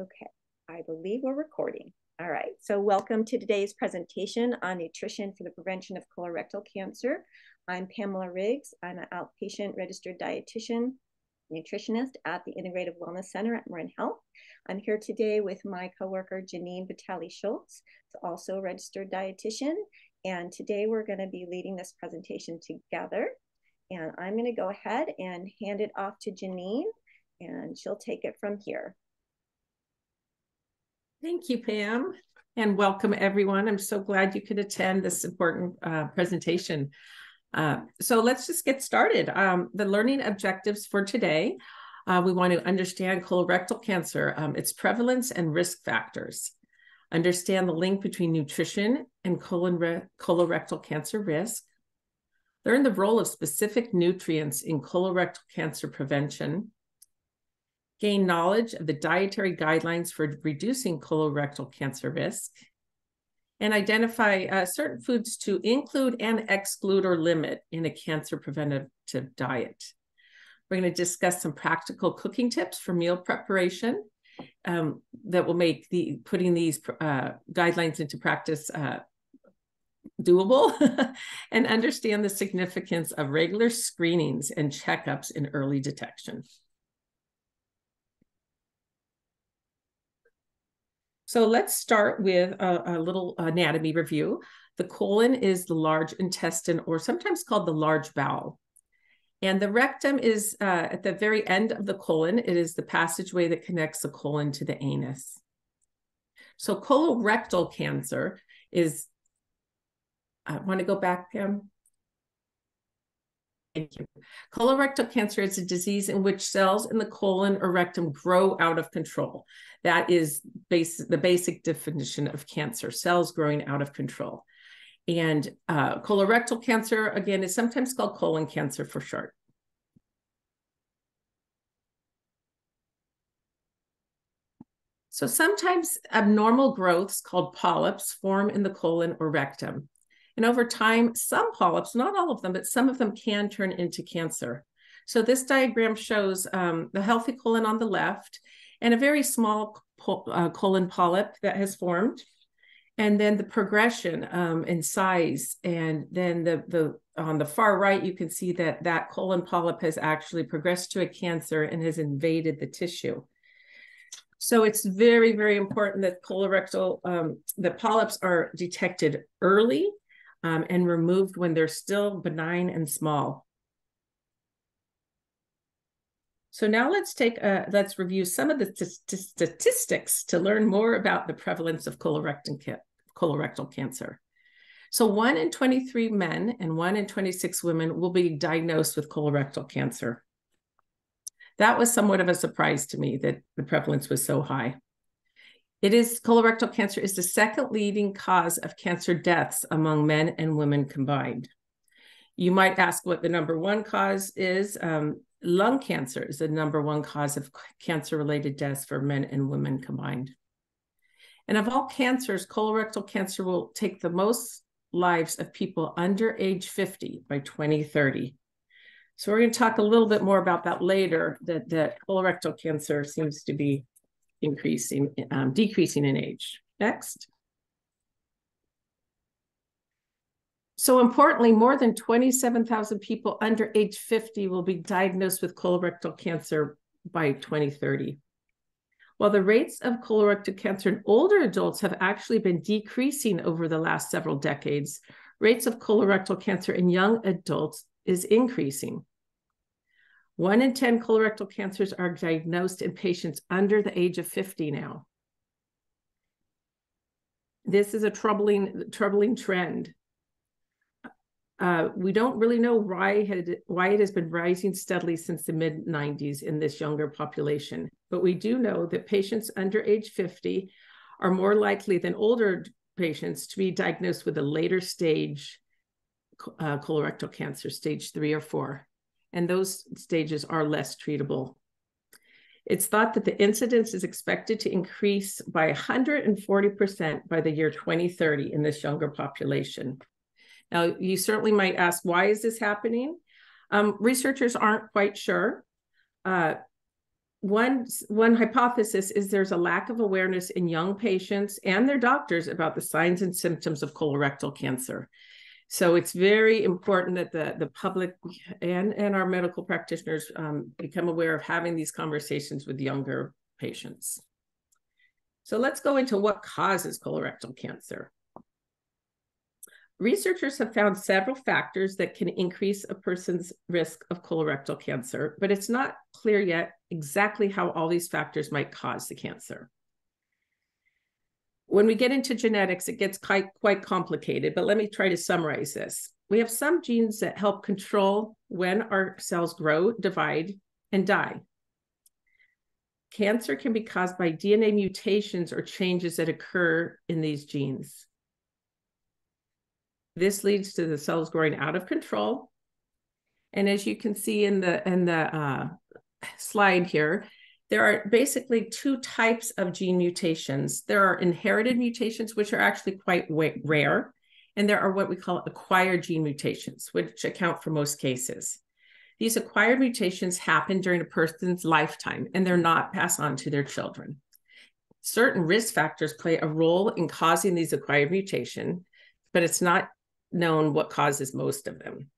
Okay, I believe we're recording. All right, so welcome to today's presentation on nutrition for the prevention of colorectal cancer. I'm Pamela Riggs. I'm an outpatient registered dietitian, nutritionist at the Integrative Wellness Center at MarinHealth. I'm here today with my coworker Jeannine Vitali-Schulz, also a registered dietitian. And today we're going to be leading this presentation together. And I'm going to go ahead and hand it off to Jeannine, and she'll take it from here. Thank you, Pam, and welcome everyone. I'm so glad you could attend this important uh, presentation. Uh, so let's just get started. Um, the learning objectives for today, uh, we want to understand colorectal cancer, um, its prevalence and risk factors, understand the link between nutrition and colon colorectal cancer risk, learn the role of specific nutrients in colorectal cancer prevention, gain knowledge of the dietary guidelines for reducing colorectal cancer risk, and identify uh, certain foods to include and exclude or limit in a cancer preventative diet. We're going to discuss some practical cooking tips for meal preparation um, that will make the putting these uh, guidelines into practice uh, doable and understand the significance of regular screenings and checkups in early detection. So let's start with a, a, little anatomy review. The colon is the large intestine, or sometimes called the large bowel. And the rectum is uh, at the very end of the colon. It is the passageway that connects the colon to the anus. So colorectal cancer is, I want to go back, Pam. Thank you. Colorectal cancer is a disease in which cells in the colon or rectum grow out of control. That is base, the basic definition of cancer, cells growing out of control. And uh, colorectal cancer, again, is sometimes called colon cancer for short. So sometimes abnormal growths called polyps form in the colon or rectum. And over time, some polyps, not all of them, but some of them can turn into cancer. So this diagram shows um, the healthy colon on the left and a very small uh, colon polyp that has formed. And then the progression um, in size. And then the, the on the far right, you can see that that colon polyp has actually progressed to a cancer and has invaded the tissue. So it's very, very important that colorectal, um, the polyps are detected early um, and removed when they're still benign and small. So now let's take a, let's review some of the statistics to learn more about the prevalence of colorectal, colorectal cancer. So one in 23 men and one in 26 women will be diagnosed with colorectal cancer. That was somewhat of a surprise to me that the prevalence was so high. It is colorectal cancer is the second leading cause of cancer deaths among men and women combined. You might ask what the number one cause is. Um, lung cancer is the number one cause of cancer related deaths for men and women combined. And of all cancers, colorectal cancer will take the most lives of people under age 50 by 2030. So we're going to talk a little bit more about that later, that, that colorectal cancer seems to be increasing, um, decreasing in age. Next. So importantly, more than 27,000 people under age 50 will be diagnosed with colorectal cancer by 2030. While the rates of colorectal cancer in older adults have actually been decreasing over the last several decades, rates of colorectal cancer in young adults is increasing. One in 10 colorectal cancers are diagnosed in patients under the age of 50 now. This is a troubling, troubling trend. Uh, we don't really know why, it, why it has been rising steadily since the mid 90s in this younger population, but we do know that patients under age 50 are more likely than older patients to be diagnosed with a later stage uh, colorectal cancer, stage three or four and those stages are less treatable. It's thought that the incidence is expected to increase by 140% by the year 2030 in this younger population. Now, you certainly might ask, why is this happening? Um, researchers aren't quite sure. Uh, one one hypothesis is there's a lack of awareness in young patients and their doctors about the signs and symptoms of colorectal cancer. So it's very important that the, the public and, and our medical practitioners um, become aware of having these conversations with younger patients. So let's go into what causes colorectal cancer. Researchers have found several factors that can increase a person's risk of colorectal cancer, but it's not clear yet exactly how all these factors might cause the cancer. When we get into genetics, it gets quite, quite complicated, but let me try to summarize this. We have some genes that help control when our cells grow, divide, and die. Cancer can be caused by DNA mutations or changes that occur in these genes. This leads to the cells growing out of control. And as you can see in the in the uh, slide here, there are basically two types of gene mutations. There are inherited mutations, which are actually quite rare, and there are what we call acquired gene mutations, which account for most cases. These acquired mutations happen during a person's lifetime, and they're not passed on to their children. Certain risk factors play a role in causing these acquired mutation, but it's not known what causes most of them.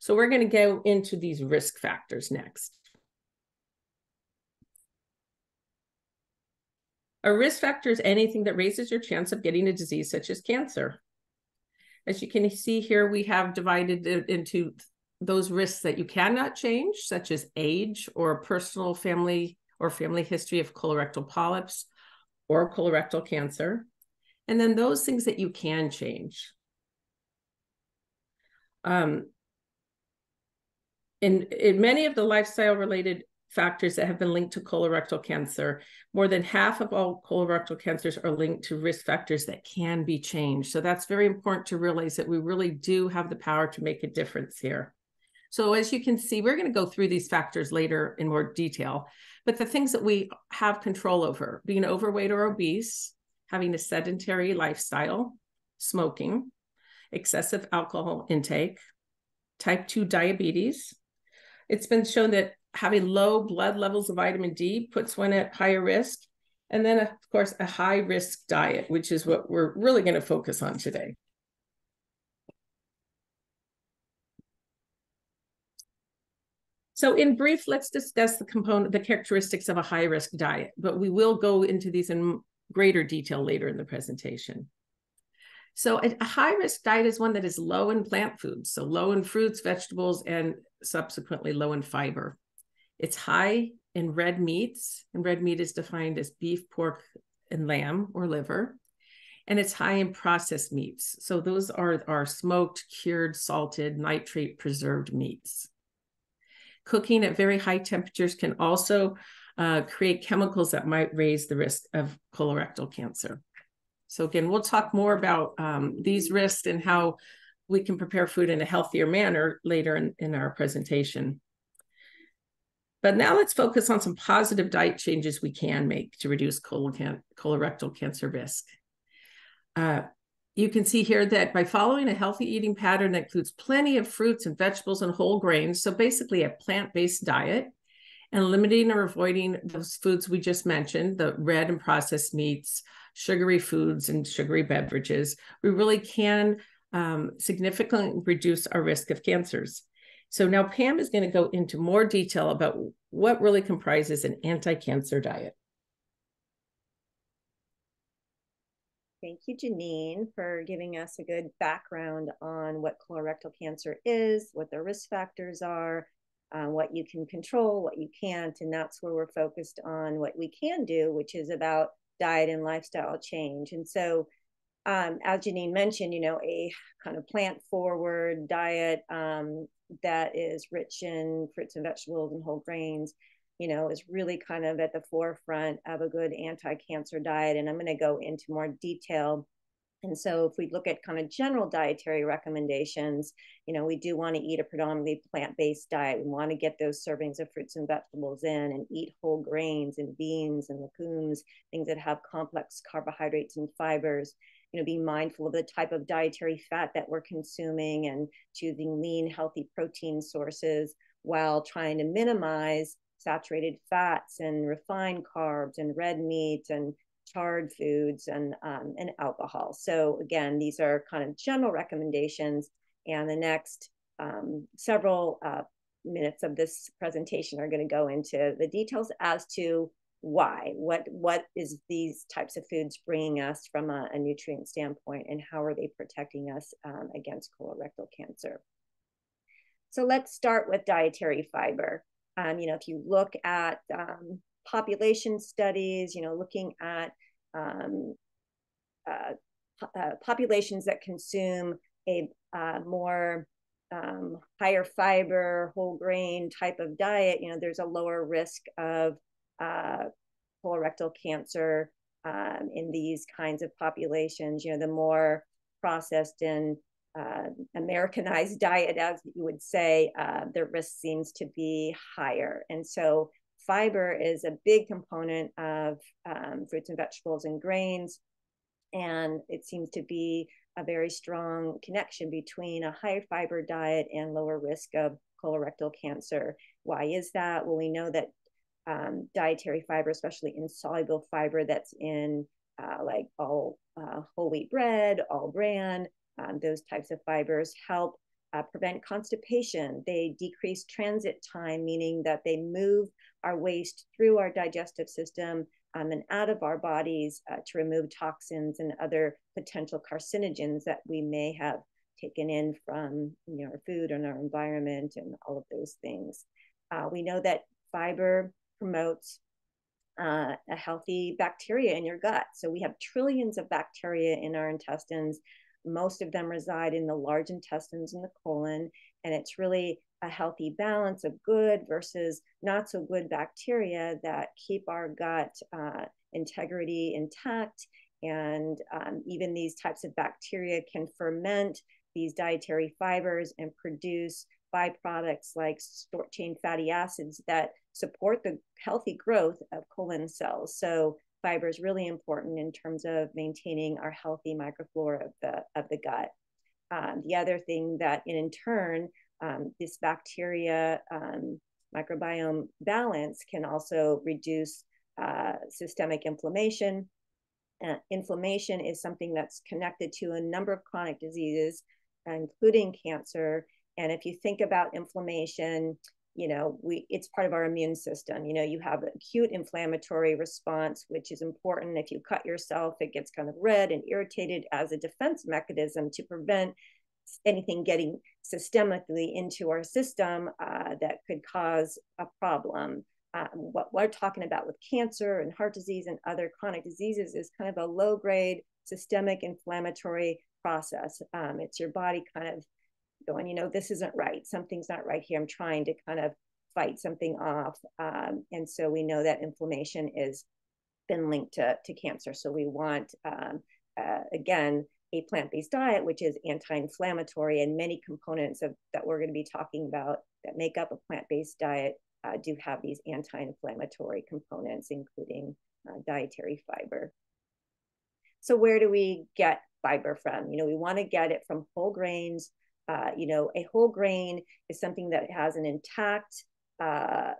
So we're going to go into these risk factors next. A risk factor is anything that raises your chance of getting a disease such as cancer. As you can see here, we have divided it into those risks that you cannot change, such as age or personal family or family history of colorectal polyps or colorectal cancer. And then those things that you can change, um, in, in many of the lifestyle related factors that have been linked to colorectal cancer, more than half of all colorectal cancers are linked to risk factors that can be changed. So that's very important to realize that we really do have the power to make a difference here. So as you can see, we're going to go through these factors later in more detail, but the things that we have control over, being overweight or obese, having a sedentary lifestyle, smoking, excessive alcohol intake, type 2 diabetes. It's been shown that having low blood levels of vitamin D puts one at higher risk. And then, of course, a high risk diet, which is what we're really going to focus on today. So in brief, let's discuss the component, the characteristics of a high risk diet, but we will go into these in greater detail later in the presentation. So a, high risk diet is one that is low in plant foods, so low in fruits, vegetables, and subsequently low in fiber. It's high in red meats, and red meat is defined as beef, pork, and lamb or liver. And it's high in processed meats. So those are, are smoked, cured, salted, nitrate preserved meats. Cooking at very high temperatures can also uh, create chemicals that might raise the risk of colorectal cancer. So again, we'll talk more about um, these risks and how we can prepare food in a healthier manner later in, in our presentation. But now let's focus on some positive diet changes we can make to reduce colorectal cancer risk. Uh, you can see here that by following a healthy eating pattern that includes plenty of fruits and vegetables and whole grains, so basically a plant-based diet, and limiting or avoiding those foods we just mentioned, the red and processed meats, sugary foods and sugary beverages, we really can um, significantly reduce our risk of cancers. So now Pam is going to go into more detail about what really comprises an anti-cancer diet. Thank you, Jeannine, for giving us a good background on what colorectal cancer is, what the risk factors are, uh, what you can control, what you can't. And that's where we're focused on what we can do, which is about diet and lifestyle change. And so, um, as Jeannine mentioned, you know, a kind of plant forward diet um, that is rich in fruits and vegetables and whole grains, you know, is really kind of at the forefront of a good anti cancer diet. And I'm going to go into more detail and so if we look at kind of general dietary recommendations, you know, we do want to eat a predominantly plant-based diet. We want to get those servings of fruits and vegetables in and eat whole grains and beans and legumes, things that have complex carbohydrates and fibers. You know, being mindful of the type of dietary fat that we're consuming and choosing lean, healthy protein sources while trying to minimize saturated fats and refined carbs and red meat and charred foods and um, and alcohol. So again, these are kind of general recommendations. And the next um, several uh, minutes of this presentation are going to go into the details as to why? What what is these types of foods bringing us from a, a nutrient standpoint and how are they protecting us um, against colorectal cancer? So let's start with dietary fiber. Um, you know if you look at um, population studies you know looking at um, uh, uh, populations that consume a uh, more um, higher fiber whole grain type of diet you know there's a lower risk of uh, colorectal cancer um, in these kinds of populations. You know, the more processed and uh, Americanized diet, as you would say, uh, the risk seems to be higher. And so, fiber is a big component of um, fruits and vegetables and grains. And it seems to be a very strong connection between a high fiber diet and lower risk of colorectal cancer. Why is that? Well, we know that um, dietary fiber, especially insoluble fiber that's in uh, like all uh, whole wheat bread, all bran, um, those types of fibers help uh, prevent constipation. They decrease transit time, meaning that they move our waste through our digestive system um, and out of our bodies uh, to remove toxins and other potential carcinogens that we may have taken in from you know, our food and our environment and all of those things. Uh, we know that fiber promotes uh, a healthy bacteria in your gut. So we have trillions of bacteria in our intestines. Most of them reside in the large intestines and the colon. And it's really a healthy balance of good versus not so good bacteria that keep our gut uh, integrity intact. And um, even these types of bacteria can ferment these dietary fibers and produce byproducts like short chain fatty acids that support the healthy growth of colon cells. So fiber is really important in terms of maintaining our healthy microflora of the, of the gut. Um, the other thing that in turn, um, this bacteria um, microbiome balance can also reduce uh, systemic inflammation. Uh, inflammation is something that's connected to a number of chronic diseases, including cancer. And if you think about inflammation, you know we it's part of our immune system. You know you have acute inflammatory response which is important. If you cut yourself it gets kind of red and irritated as a defense mechanism to prevent anything getting systemically into our system uh, that could cause a problem. Um, what we're talking about with cancer and heart disease and other chronic diseases is kind of a low grade systemic inflammatory process. Um, it's your body kind of going, you know, this isn't right. Something's not right here. I'm trying to kind of fight something off. Um, and so we know that inflammation is been linked to, to cancer. So we want, um, uh, again, a plant-based diet, which is anti-inflammatory and many components of that we're going to be talking about that make up a plant-based diet uh, do have these anti-inflammatory components, including uh, dietary fiber. So where do we get fiber from? You know, we want to get it from whole grains, uh, you know, a whole grain is something that has an intact uh,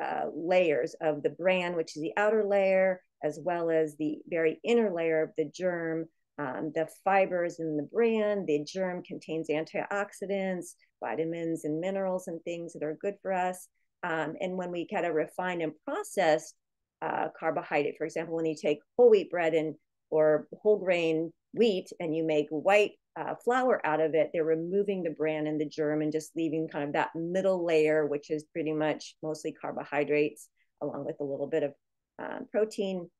uh, layers of the bran, which is the outer layer, as well as the very inner layer of the germ. Um, the fibers in the bran, the germ contains antioxidants, vitamins, and minerals and things that are good for us. Um, and when we kind of refine and process uh, carbohydrate, for example, when you take whole wheat bread and or whole grain wheat and you make white uh, flour out of it, they're removing the bran and the germ and just leaving kind of that middle layer, which is pretty much mostly carbohydrates, along with a little bit of um, protein.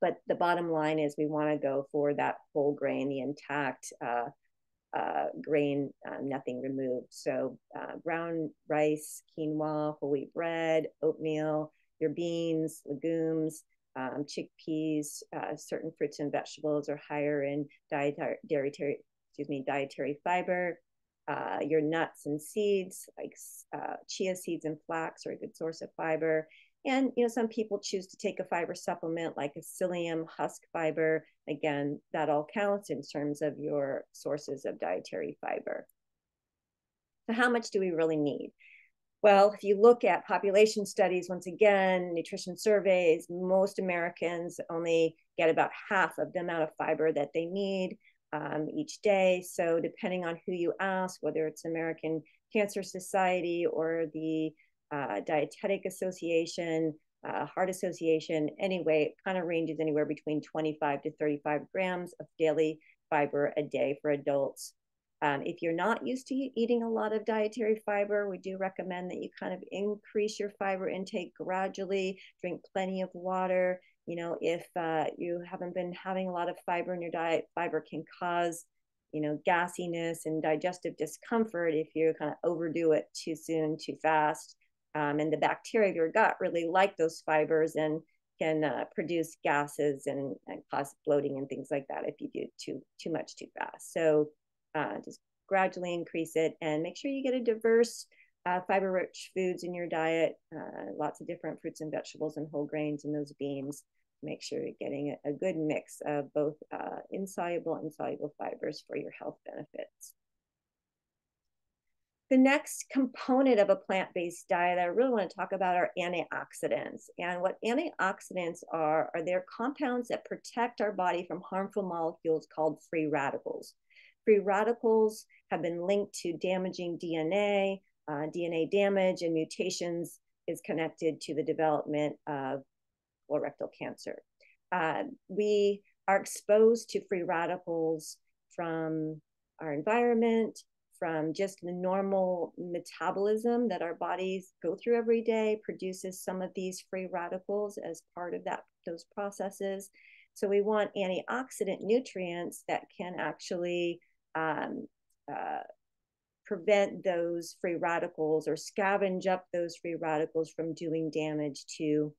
But the bottom line is we want to go for that whole grain, the intact uh, uh, grain, uh, nothing removed. So uh, brown rice, quinoa, whole wheat bread, oatmeal, your beans, legumes, um, chickpeas, uh, certain fruits and vegetables are higher in dietary, dietary excuse me, dietary fiber. Uh, your nuts and seeds, like uh, chia seeds and flax, are a good source of fiber. And you know, some people choose to take a fiber supplement like a psyllium husk fiber. Again, that all counts in terms of your sources of dietary fiber. So, how much do we really need? Well, if you look at population studies, once again, nutrition surveys, most Americans only get about half of the amount of fiber that they need um, each day. So, depending on who you ask, whether it's American Cancer Society or the uh, Dietetic Association, uh, Heart Association, anyway, it kind of ranges anywhere between 25 to 35 grams of daily fiber a day for adults. Um, if you're not used to eating a lot of dietary fiber, we do recommend that you kind of increase your fiber intake gradually, drink plenty of water. You know, if uh, you haven't been having a lot of fiber in your diet, fiber can cause, you know, gassiness and digestive discomfort if you kind of overdo it too soon, too fast. Um, and the bacteria of your gut really like those fibers and can uh, produce gases and, and cause bloating and things like that if you do too too much too fast. So uh, just gradually increase it and make sure you get a diverse uh, fiber rich foods in your diet uh, lots of different fruits and vegetables and whole grains and those beans make sure you're getting a, good mix of both uh, insoluble and soluble fibers for your health benefits the next component of a plant-based diet I really want to talk about are antioxidants. And what antioxidants are, are they're compounds that protect our body from harmful molecules called free radicals. Free radicals have been linked to damaging DNA. Uh, DNA damage and mutations is connected to the development of colorectal cancer. Uh, we are exposed to free radicals from our environment, from just the normal metabolism that our bodies go through every day, produces some of these free radicals as part of that those processes. So we want antioxidant nutrients that can actually um, uh, prevent those free radicals or scavenge up those free radicals from doing damage to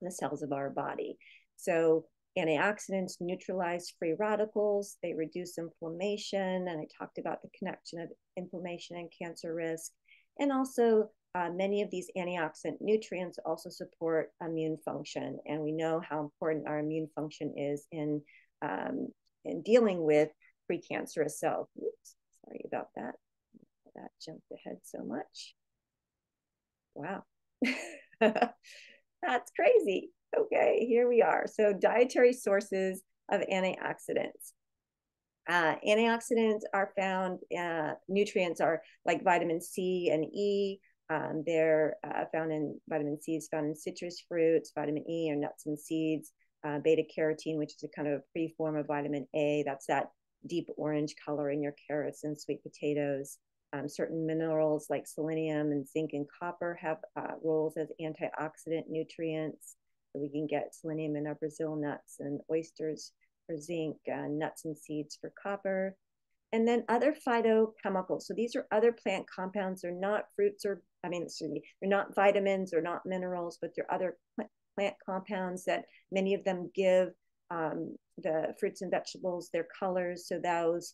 the cells of our body. So antioxidants neutralize free radicals, they reduce inflammation, and I talked about the connection of inflammation and cancer risk. And also, uh, many of these antioxidant nutrients also support immune function, and we know how important our immune function is in um, in dealing with precancerous cells. Oops, sorry about that. That jumped ahead so much. Wow. That's crazy. Okay, here we are. So dietary sources of antioxidants. Uh, antioxidants are found, uh, nutrients are like vitamin C and E. Um, they're uh, found in vitamin C is found in citrus fruits, vitamin E or nuts and seeds, uh, beta carotene, which is a kind of a pre form of vitamin A. That's that deep orange color in your carrots and sweet potatoes. Um, certain minerals like selenium and zinc and copper have uh, roles as antioxidant nutrients. So we can get selenium in our Brazil nuts and oysters for zinc, uh, nuts and seeds for copper. And then other phytochemicals. So these are other plant compounds. They're not fruits or, I mean, me, they're not vitamins or not minerals, but they're other plant compounds that many of them give um, the fruits and vegetables their colors. So those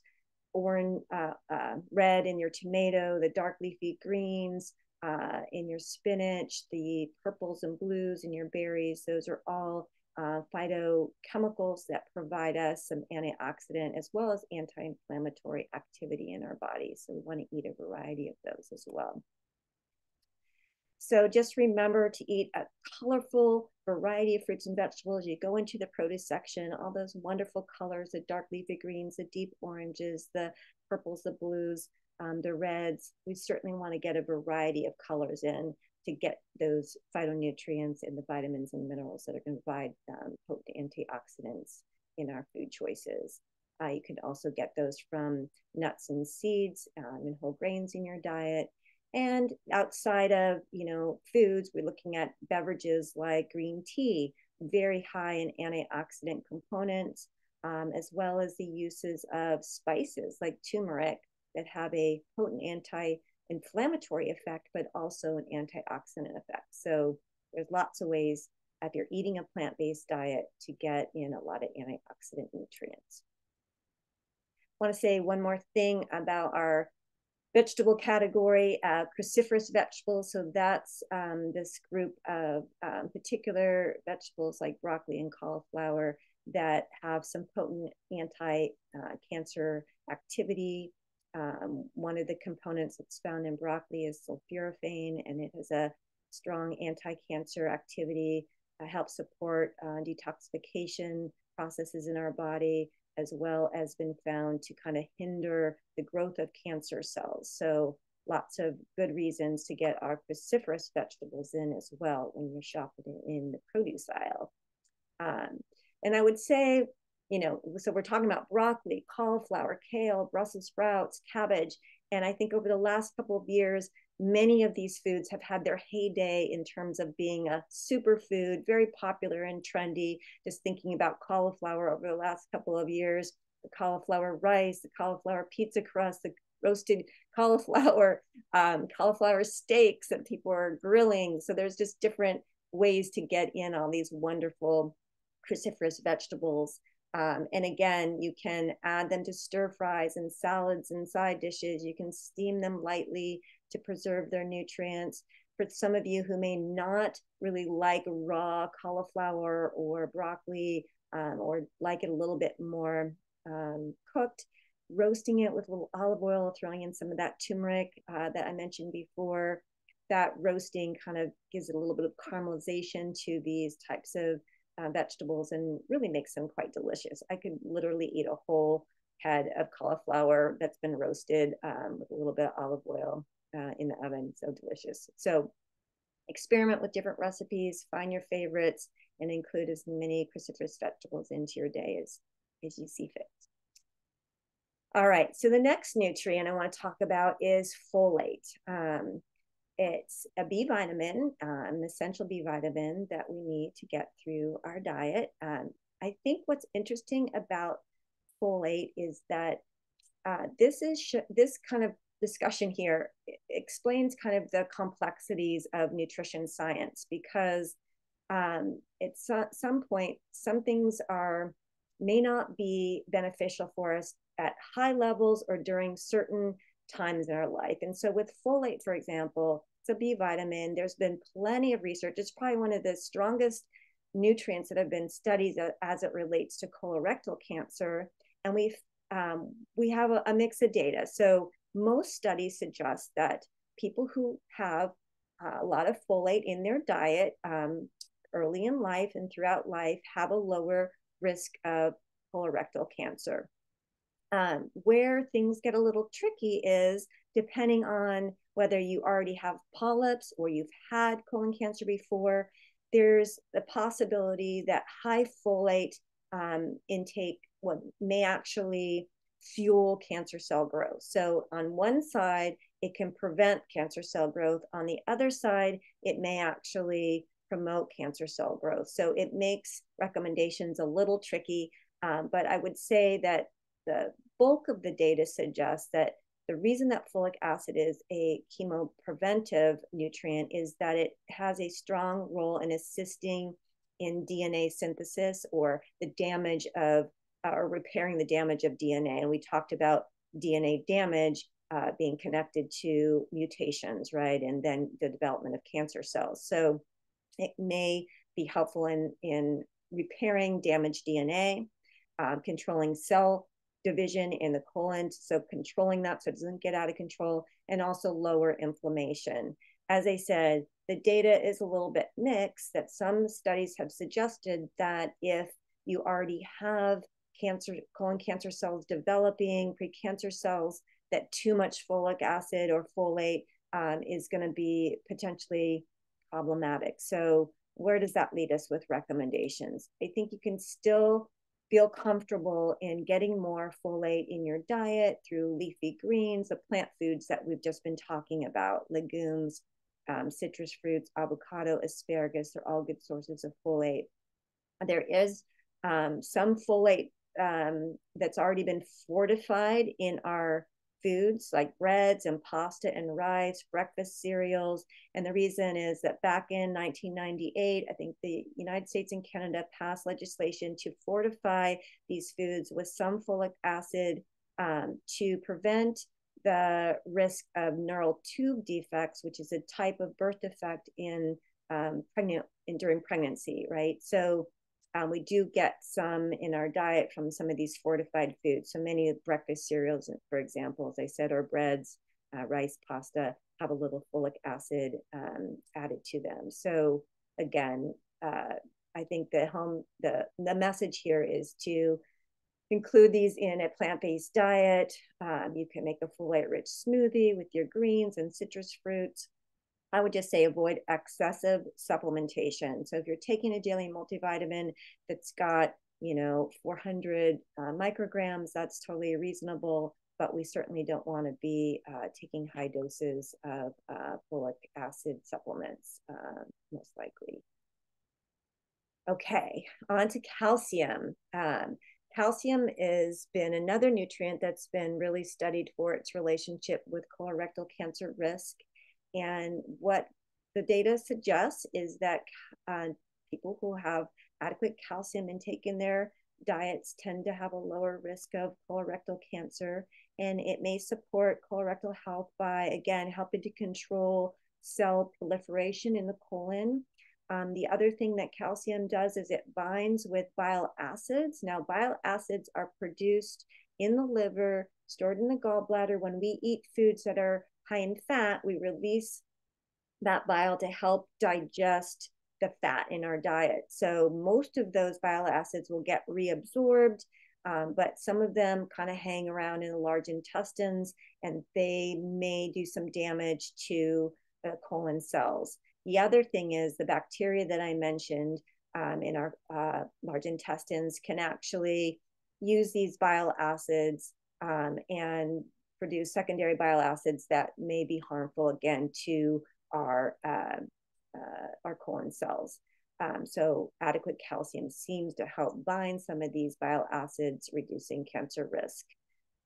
orange, uh, uh, red in your tomato, the dark leafy greens uh, in your spinach, the purples and blues in your berries. Those are all uh, phytochemicals that provide us some antioxidant as well as anti-inflammatory activity in our body. So we want to eat a variety of those as well. So just remember to eat a colorful variety of fruits and vegetables. You go into the produce section, all those wonderful colors, the dark leafy greens, the deep oranges, the purples, the blues, um, the reds. We certainly want to get a variety of colors in to get those phytonutrients and the vitamins and minerals that are going to provide um, potent antioxidants in our food choices. Uh, you can also get those from nuts and seeds um, and whole grains in your diet. And outside of, you know, foods, we're looking at beverages like green tea, very high in antioxidant components, um, as well as the uses of spices like turmeric that have a potent anti-inflammatory effect, but also an antioxidant effect. So there's lots of ways if you're eating a plant-based diet to get in a lot of antioxidant nutrients. I want to say one more thing about our vegetable category, uh, cruciferous vegetables. So that's um, this group of um, particular vegetables like broccoli and cauliflower that have some potent anti-cancer uh, activity. Um, one of the components that's found in broccoli is sulforaphane, and it has a strong anti-cancer activity, uh, helps support uh, detoxification processes in our body, as well as been found to kind of hinder the growth of cancer cells. So lots of good reasons to get our cruciferous vegetables in as well when you're shopping in the produce aisle. Um, and I would say, you know, so we're talking about broccoli, cauliflower, kale, Brussels sprouts, cabbage. And I think over the last couple of years, many of these foods have had their heyday in terms of being a superfood, very popular and trendy. Just thinking about cauliflower over the last couple of years, the cauliflower rice, the cauliflower pizza crust, the roasted cauliflower, um, cauliflower steaks that people are grilling. So there's just different ways to get in all these wonderful cruciferous vegetables. Um, and again, you can add them to stir fries and salads and side dishes. You can steam them lightly to preserve their nutrients. For some of you who may not really like raw cauliflower or broccoli um, or like it a little bit more um, cooked, roasting it with a little olive oil, throwing in some of that turmeric uh, that I mentioned before. That roasting kind of gives it a little bit of caramelization to these types of uh, vegetables and really makes them quite delicious. I could literally eat a whole head of cauliflower that's been roasted um, with a little bit of olive oil uh, in the oven. So delicious. So experiment with different recipes, find your favorites, and include as many cruciferous vegetables into your day as, as you see fit. All right, so the next nutrient I want to talk about is folate. Um, it's a B vitamin, uh, an essential B vitamin that we need to get through our diet. Um, I think what's interesting about folate is that uh, this is this kind of discussion here explains kind of the complexities of nutrition science because um, at some point some things are may not be beneficial for us at high levels or during certain times in our life. And so with folate for example it's a b vitamin there's been plenty of research. It's probably one of the strongest nutrients that have been studied as it relates to colorectal cancer. And we've um, we have a, a mix of data. So most studies suggest that people who have a lot of folate in their diet um, early in life and throughout life have a lower risk of colorectal cancer. Um, where things get a little tricky is depending on whether you already have polyps or you've had colon cancer before, there's the possibility that high folate um, intake may actually fuel cancer cell growth. So, on one side, it can prevent cancer cell growth. On the other side, it may actually promote cancer cell growth. So, it makes recommendations a little tricky. Um, but I would say that the bulk of the data suggests that the reason that folic acid is a chemopreventive nutrient is that it has a strong role in assisting in DNA synthesis or the damage of uh, or repairing the damage of DNA. And we talked about DNA damage uh, being connected to mutations, right? And then the development of cancer cells. So it may be helpful in, in repairing damaged DNA, uh, controlling cell division in the colon, so controlling that so it doesn't get out of control, and also lower inflammation. As I said, the data is a little bit mixed, that some studies have suggested that if you already have cancer, colon cancer cells developing, precancer cells, that too much folic acid or folate um, is going to be potentially problematic. So, where does that lead us with recommendations? I think you can still feel comfortable in getting more folate in your diet through leafy greens, the plant foods that we've just been talking about, legumes, um, citrus fruits, avocado, asparagus, they're all good sources of folate. There is um, some folate um, that's already been fortified in our foods like breads and pasta and rice, breakfast cereals. And the reason is that back in 1998, I think the United States and Canada passed legislation to fortify these foods with some folic acid um, to prevent the risk of neural tube defects, which is a type of birth defect in um, pregnant in, during pregnancy, right? So Um, we do get some in our diet from some of these fortified foods. So many breakfast cereals, for example, as I said, or breads, uh, rice, pasta, have a little folic acid um, added to them. So again, uh, I think the home the the message here is to include these in a plant-based diet. Um, you can make a folate-rich smoothie with your greens and citrus fruits. I would just say avoid excessive supplementation. So if you're taking a daily multivitamin that's got, you know, 400 uh, micrograms, that's totally reasonable. But we certainly don't want to be uh, taking high doses of uh, folic acid supplements, uh, most likely. Okay, on to calcium. Um, calcium has been another nutrient that's been really studied for its relationship with colorectal cancer risk. And what the data suggests is that uh, people who have adequate calcium intake in their diets tend to have a lower risk of colorectal cancer. And it may support colorectal health by, again, helping to control cell proliferation in the colon. Um, the other thing that calcium does is it binds with bile acids. Now, bile acids are produced in the liver, stored in the gallbladder. When we eat foods that are high in fat, we release that bile to help digest the fat in our diet. So most of those bile acids will get reabsorbed, um, but some of them kind of hang around in the large intestines and they may do some damage to the colon cells. The other thing is the bacteria that I mentioned um, in our uh, large intestines can actually use these bile acids um, and produce secondary bile acids that may be harmful again to our uh, uh, our colon cells. Um, so adequate calcium seems to help bind some of these bile acids, reducing cancer risk.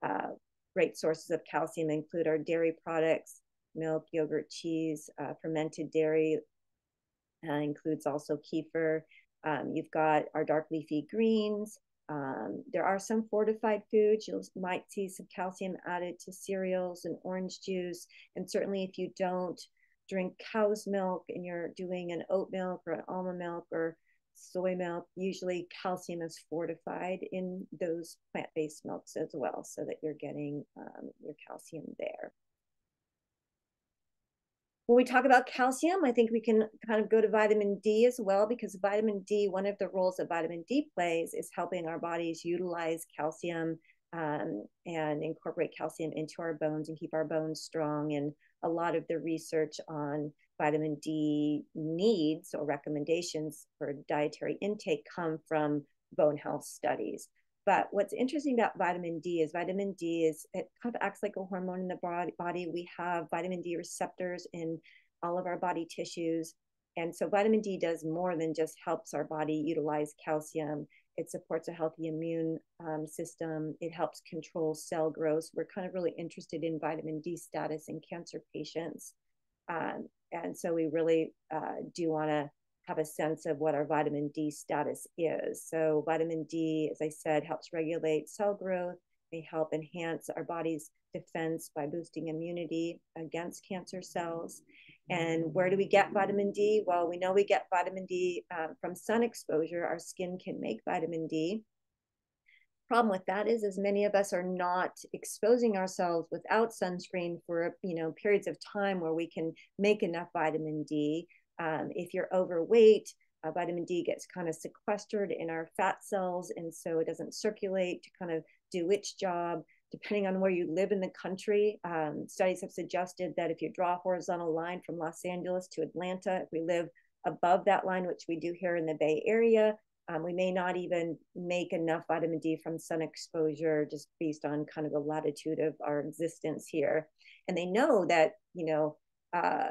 Uh, great sources of calcium include our dairy products, milk, yogurt, cheese, uh, fermented dairy, uh, includes also kefir. Um, you've got our dark leafy greens, um, there are some fortified foods. You might see some calcium added to cereals and orange juice. And certainly, if you don't drink cow's milk and you're doing an oat milk or an almond milk or soy milk, usually calcium is fortified in those plant based milks as well, so that you're getting um, your calcium there when we talk about calcium, I think we can kind of go to vitamin D as well, because vitamin D, one of the roles that vitamin D plays is helping our bodies utilize calcium um, and incorporate calcium into our bones and keep our bones strong. And a lot of the research on vitamin D needs or recommendations for dietary intake come from bone health studies. But what's interesting about vitamin D is vitamin D is it kind of acts like a hormone in the body. We have vitamin D receptors in all of our body tissues. And so vitamin D does more than just helps our body utilize calcium. It supports a healthy immune um, system. It helps control cell growth. We're kind of really interested in vitamin D status in cancer patients. Um, and so we really uh, do want to have a sense of what our vitamin D status is. So, vitamin D, as I said, helps regulate cell growth, may help enhance our body's defense by boosting immunity against cancer cells. And where do we get vitamin D? Well, we know we get vitamin D um, from sun exposure. Our skin can make vitamin D. Problem with that is, as many of us are not exposing ourselves without sunscreen for you know periods of time where we can make enough vitamin D. Um, if you're overweight, uh, vitamin D gets kind of sequestered in our fat cells, and so it doesn't circulate to kind of do its job. Depending on where you live in the country, um, studies have suggested that if you draw a horizontal line from Los Angeles to Atlanta, if we live above that line, which we do here in the Bay Area, um, we may not even make enough vitamin D from sun exposure just based on kind of the latitude of our existence here. And they know that, you know, uh,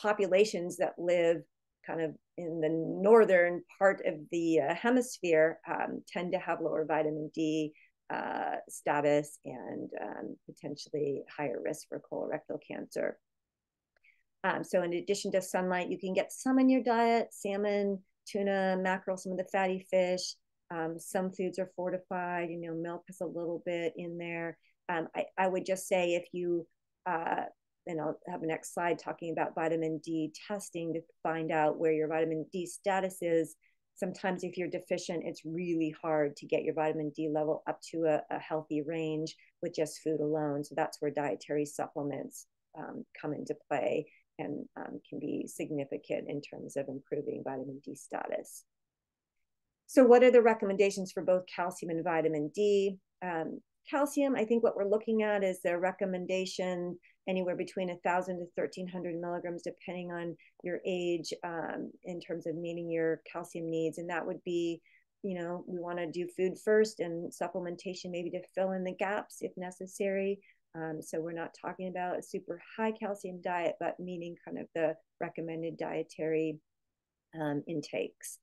populations that live kind of in the northern part of the uh, hemisphere um, tend to have lower vitamin D uh, status and um, potentially higher risk for colorectal cancer. Um, so, in addition to sunlight, you can get some in your diet salmon, tuna, mackerel, some of the fatty fish. Um, some foods are fortified, you know, milk has a little bit in there. Um, I, I would just say if you uh, and I'll have a next slide talking about vitamin D testing to find out where your vitamin D status is. sometimes if you're deficient, it's really hard to get your vitamin D level up to a, a healthy range with just food alone. So that's where dietary supplements um, come into play and um, can be significant in terms of improving vitamin D status. So what are the recommendations for both calcium and vitamin D? Um, calcium, I think what we're looking at is their recommendation anywhere between 1,000 to 1,300 milligrams, depending on your age, um, in terms of meeting your calcium needs. And that would be, you know, we want to do food first and supplementation maybe to fill in the gaps if necessary. Um, so we're not talking about a super high calcium diet, but meaning kind of the recommended dietary um, intakes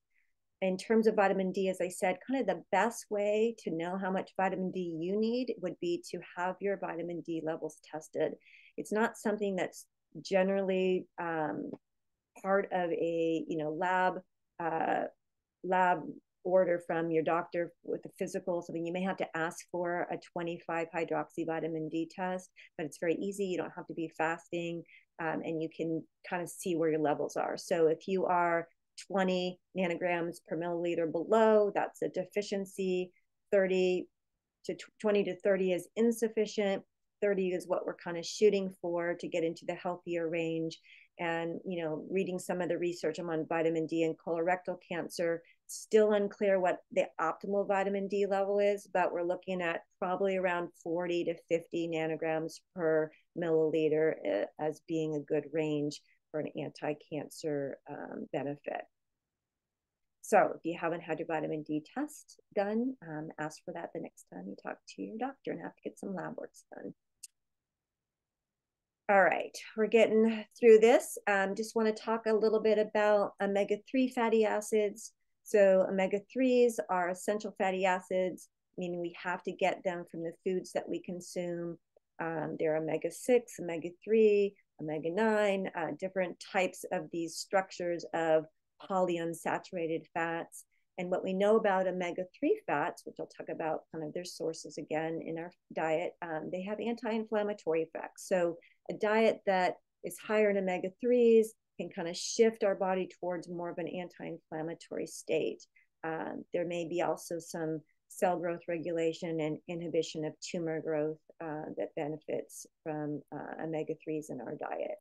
in terms of vitamin D, as I said, kind of the best way to know how much vitamin D you need would be to have your vitamin D levels tested. It's not something that's generally um, part of a you know lab uh, lab order from your doctor with a physical something you may have to ask for a 25 hydroxy vitamin d test but it's very easy you don't have to be fasting um, and you can kind of see where your levels are so if you are 20 nanograms per milliliter below, that's a deficiency. 30 to 20 to 30 is insufficient. 30 is what we're kind of shooting for to get into the healthier range. And, you know, reading some of the research i'm on vitamin D and colorectal cancer, still unclear what the optimal vitamin D level is, but we're looking at probably around 40 to 50 nanograms per milliliter eh, as being a good range for an anti-cancer um, benefit. So if you haven't had your vitamin D test done, um, ask for that the next time you talk to your doctor and have to get some lab works done. All right, we're getting through this. Um, just want to talk a little bit about omega-3 fatty acids. So omega-3s are essential fatty acids, meaning we have to get them from the foods that we consume. Um, they're omega-6, omega-3, omega 9, uh, different types of these structures of polyunsaturated fats. And what we know about omega 3 fats, which I'll talk about kind of their sources again in our diet, um, they have anti inflammatory effects. So, a diet that is higher in omega 3s can kind of shift our body towards more of an anti inflammatory state. Um, there may be also some cell growth regulation and inhibition of tumor growth uh, that benefits from uh, omega 3s in our diet.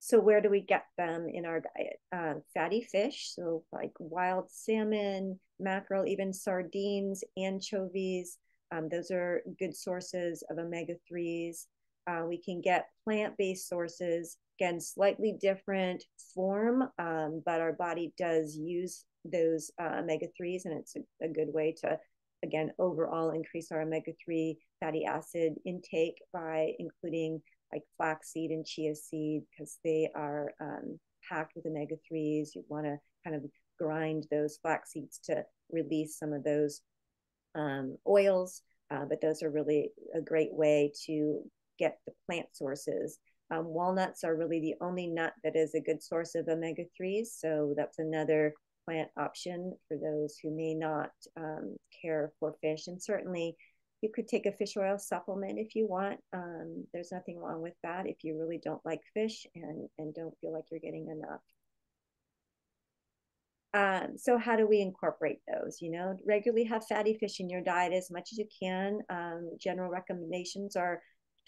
So, where do we get them in our diet? Uh, fatty fish, so like wild salmon, mackerel, even sardines, anchovies. Um, those are good sources of omega 3s. Uh, we can get plant based sources, again, slightly different form, um, but our body does use those uh, omega 3s, and it's a, a, good way to, again, overall increase our omega 3 fatty acid intake by including like flaxseed and chia seed because they are um, packed with omega 3s. You want to kind of grind those flax seeds to release some of those um, oils, uh, but those are really a great way to get the plant sources. Um, walnuts are really the only nut that is a good source of omega 3s. So that's another plant option for those who may not um, care for fish. And certainly, you could take a fish oil supplement if you want. Um, there's nothing wrong with that if you really don't like fish and, and don't feel like you're getting enough. Um, so how do we incorporate those? You know, regularly have fatty fish in your diet as much as you can. Um, general recommendations are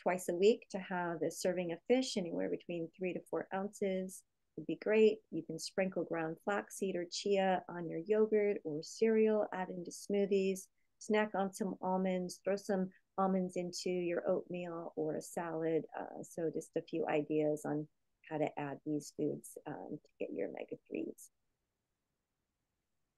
twice a week to have a serving of fish, anywhere between three to four ounces would be great. You can sprinkle ground flaxseed or chia on your yogurt or cereal, add into smoothies, snack on some almonds, throw some almonds into your oatmeal or a salad. Uh, so just a few ideas on how to add these foods um, to get your omega 3s.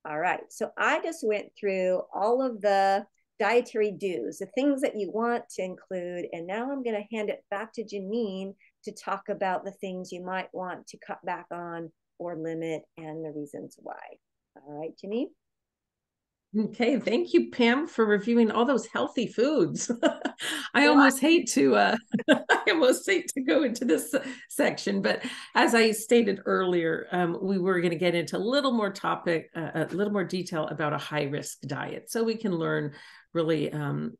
All right, so I just went through all of the dietary do's, the things that you want to include. And now I'm going to hand it back to Jeannine to talk about the things you might want to cut back on or limit and the reasons why. All right, Jeannine. Okay, thank you, Pam, for reviewing all those healthy foods. I almost hate to uh, I almost hate to go into this section, but as I stated earlier, um, we were going to get into a little more topic, uh, a little more detail about a high risk diet, so we can learn really um,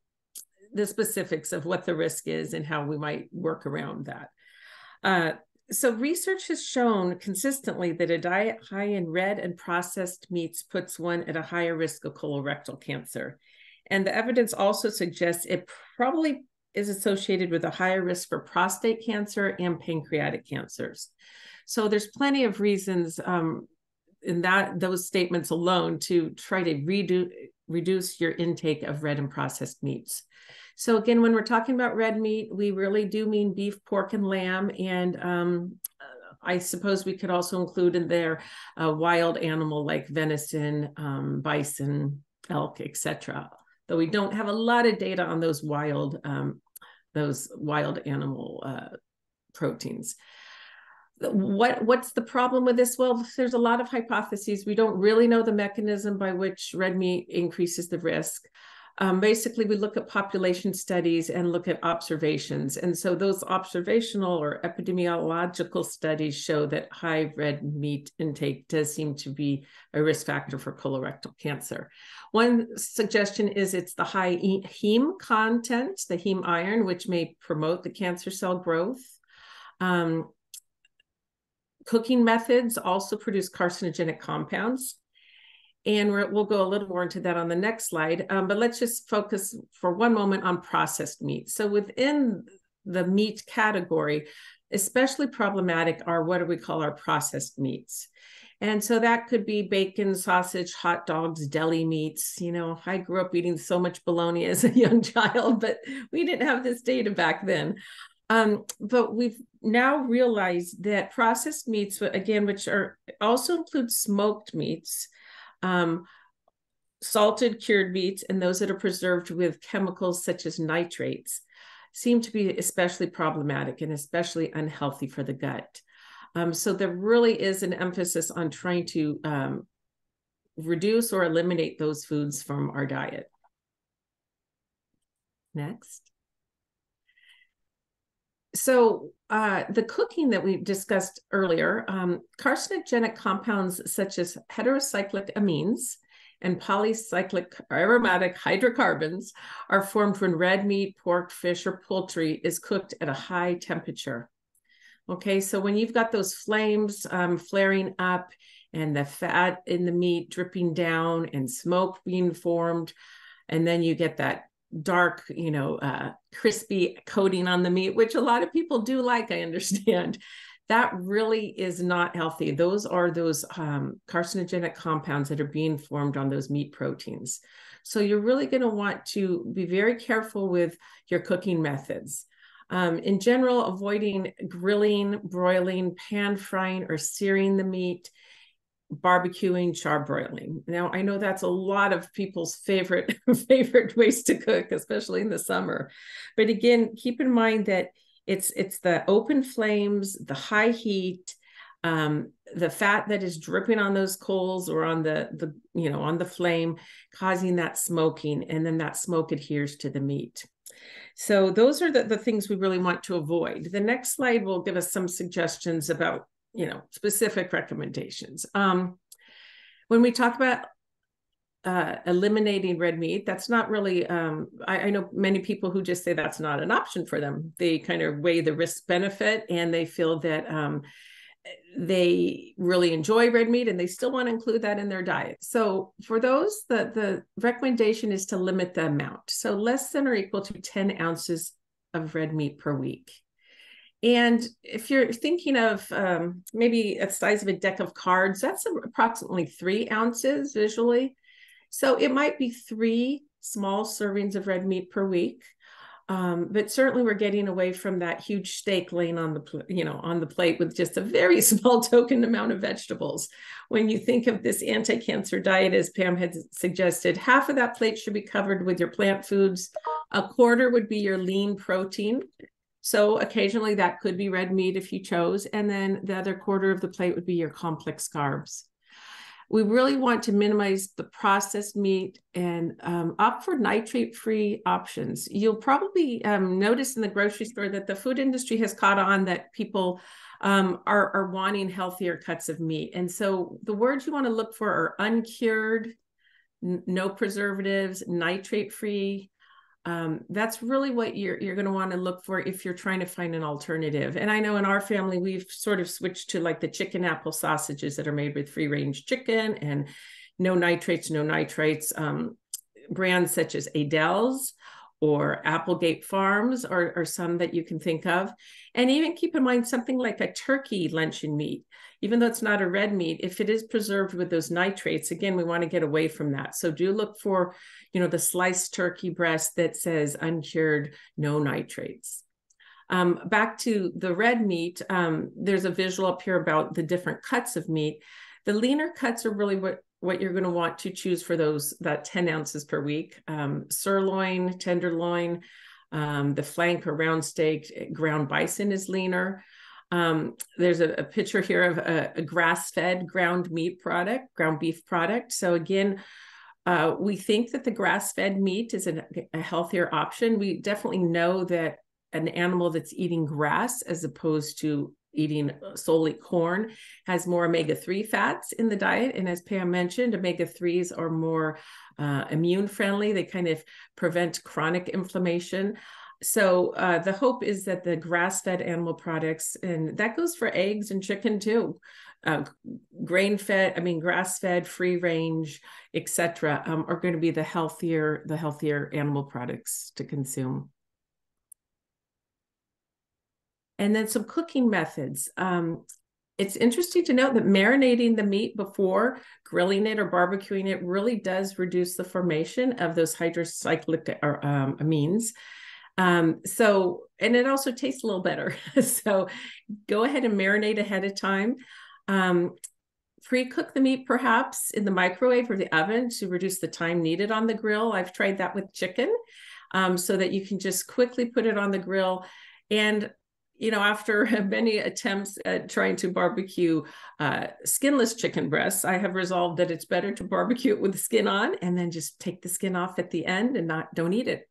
the specifics of what the risk is and how we might work around that. Uh, so research has shown consistently that a diet high in red and processed meats puts one at a higher risk of colorectal cancer. And the evidence also suggests it probably is associated with a higher risk for prostate cancer and pancreatic cancers. So there's plenty of reasons um, in that those statements alone to try to redo, reduce your intake of red and processed meats. So again, when we're talking about red meat, we really do mean beef, pork, and lamb. And um, I suppose we could also include in there a wild animal like venison, um, bison, elk, etc. Though we don't have a lot of data on those wild um, those wild animal uh, proteins what what's the problem with this? Well there's a lot of hypotheses. We don't really know the mechanism by which red meat increases the risk. Um, basically we look at population studies and look at observations. And so those observational or epidemiological studies show that high red meat intake does seem to be a risk factor for colorectal cancer. One suggestion is it's the high heme content the heme iron which may promote the cancer cell growth. Um, cooking methods also produce carcinogenic compounds and we will go a little more into that on the next slide. Um, but let's just focus for one moment on processed meat. So within the meat category, especially problematic are what do we call our processed meats. And so that could be bacon, sausage, hot dogs, deli meats. You know, I grew up eating so much bologna as a young child, but we didn't have this data back then. Um, but we've now realized that processed meats, again, which are also include smoked meats, um, salted cured meats and those that are preserved with chemicals such as nitrates seem to be especially problematic and especially unhealthy for the gut. Um, so there really is an emphasis on trying to um, reduce or eliminate those foods from our diet. Next. So uh, the cooking that we discussed earlier, um, carcinogenic compounds such as heterocyclic amines and polycyclic aromatic hydrocarbons are formed when red meat, pork, fish, or poultry is cooked at a high temperature. Okay, so when you've got those flames um, flaring up and the fat in the meat dripping down and smoke being formed, and then you get that dark, you know, uh, crispy coating on the meat, which a lot of people do like, I understand. That really is not healthy. Those are those um, carcinogenic compounds that are being formed on those meat proteins. So you're really going to want to be very careful with your cooking methods. Um, in general, avoiding grilling, broiling, pan frying, or searing the meat barbecuing, charbroiling. Now, I know that's a lot of people's favorite favorite ways to cook, especially in the summer. But again, keep in mind that it's it's the open flames, the high heat, um, the fat that is dripping on those coals or on the the you know on the flame, causing that smoking, and then that smoke adheres to the meat. So those are the, the things we really want to avoid. The next slide will give us some suggestions about you know specific recommendations. Um, when we talk about uh, eliminating red meat that's not really um, I, I, know many people who just say that's not an option for them. They kind of weigh the risk benefit and they feel that um, they really enjoy red meat and they still want to include that in their diet. So for those the the recommendation is to limit the amount. So less than or equal to 10 ounces of red meat per week and if you're thinking of um, maybe a size of a deck of cards, that's approximately three ounces visually. So it might be three small servings of red meat per week. Um, but certainly we're getting away from that huge steak laying on the you know on the plate with just a very small token amount of vegetables. When you think of this anti-cancer diet, as Pam had suggested, half of that plate should be covered with your plant foods. A quarter would be your lean protein, so occasionally that could be red meat if you chose. And then the other quarter of the plate would be your complex carbs. We really want to minimize the processed meat and um, opt for nitrate free options. You'll probably um, notice in the grocery store that the food industry has caught on that people um, are, are wanting healthier cuts of meat. And so the words you want to look for are uncured, n- no preservatives, nitrate free, um, that's really what you're you're going to want to look for if you're trying to find an alternative. And I know in our family we've sort of switched to like the chicken apple sausages that are made with free range chicken and no nitrates, no nitrates. Um, brands such as Aidells or Applegate Farms are, are some that you can think of. And even keep in mind something like a turkey luncheon meat, even though it's not a red meat, if it is preserved with those nitrates, again, we want to get away from that. So do look for, you know, the sliced turkey breast that says uncured, no nitrates. Um, back to the red meat, um, there's a visual up here about the different cuts of meat. The leaner cuts are really what what you're going to want to choose for those that 10 ounces per week. Um, sirloin tenderloin um, the flank or round steak ground bison is leaner. Um, there's a, a, picture here of a, a grass-fed ground meat product ground beef product. So again uh, we think that the grass-fed meat is a, a healthier option. We definitely know that an animal that's eating grass as opposed to eating solely corn has more omega-3 fats in the diet. And as pam mentioned omega-3s are more uh, immune friendly they kind of prevent chronic inflammation. So uh, the hope is that the grass-fed animal products and that goes for eggs and chicken too uh, grain fed i mean grass fed free range etc um, are going to be the healthier the healthier animal products to consume and then some cooking methods. Um, it's interesting to note that marinating the meat before grilling it or barbecuing it really does reduce the formation of those hydrocyclic um, amines. Um, so, and it also tastes a little better. so, go ahead and marinate ahead of time. Um, pre-cook the meat perhaps in the microwave or the oven to reduce the time needed on the grill. I've tried that with chicken um, so that you can just quickly put it on the grill. And you know, after many attempts at trying to barbecue uh, skinless chicken breasts, I have resolved that it's better to barbecue it with the skin on and then just take the skin off at the end and not don't eat it.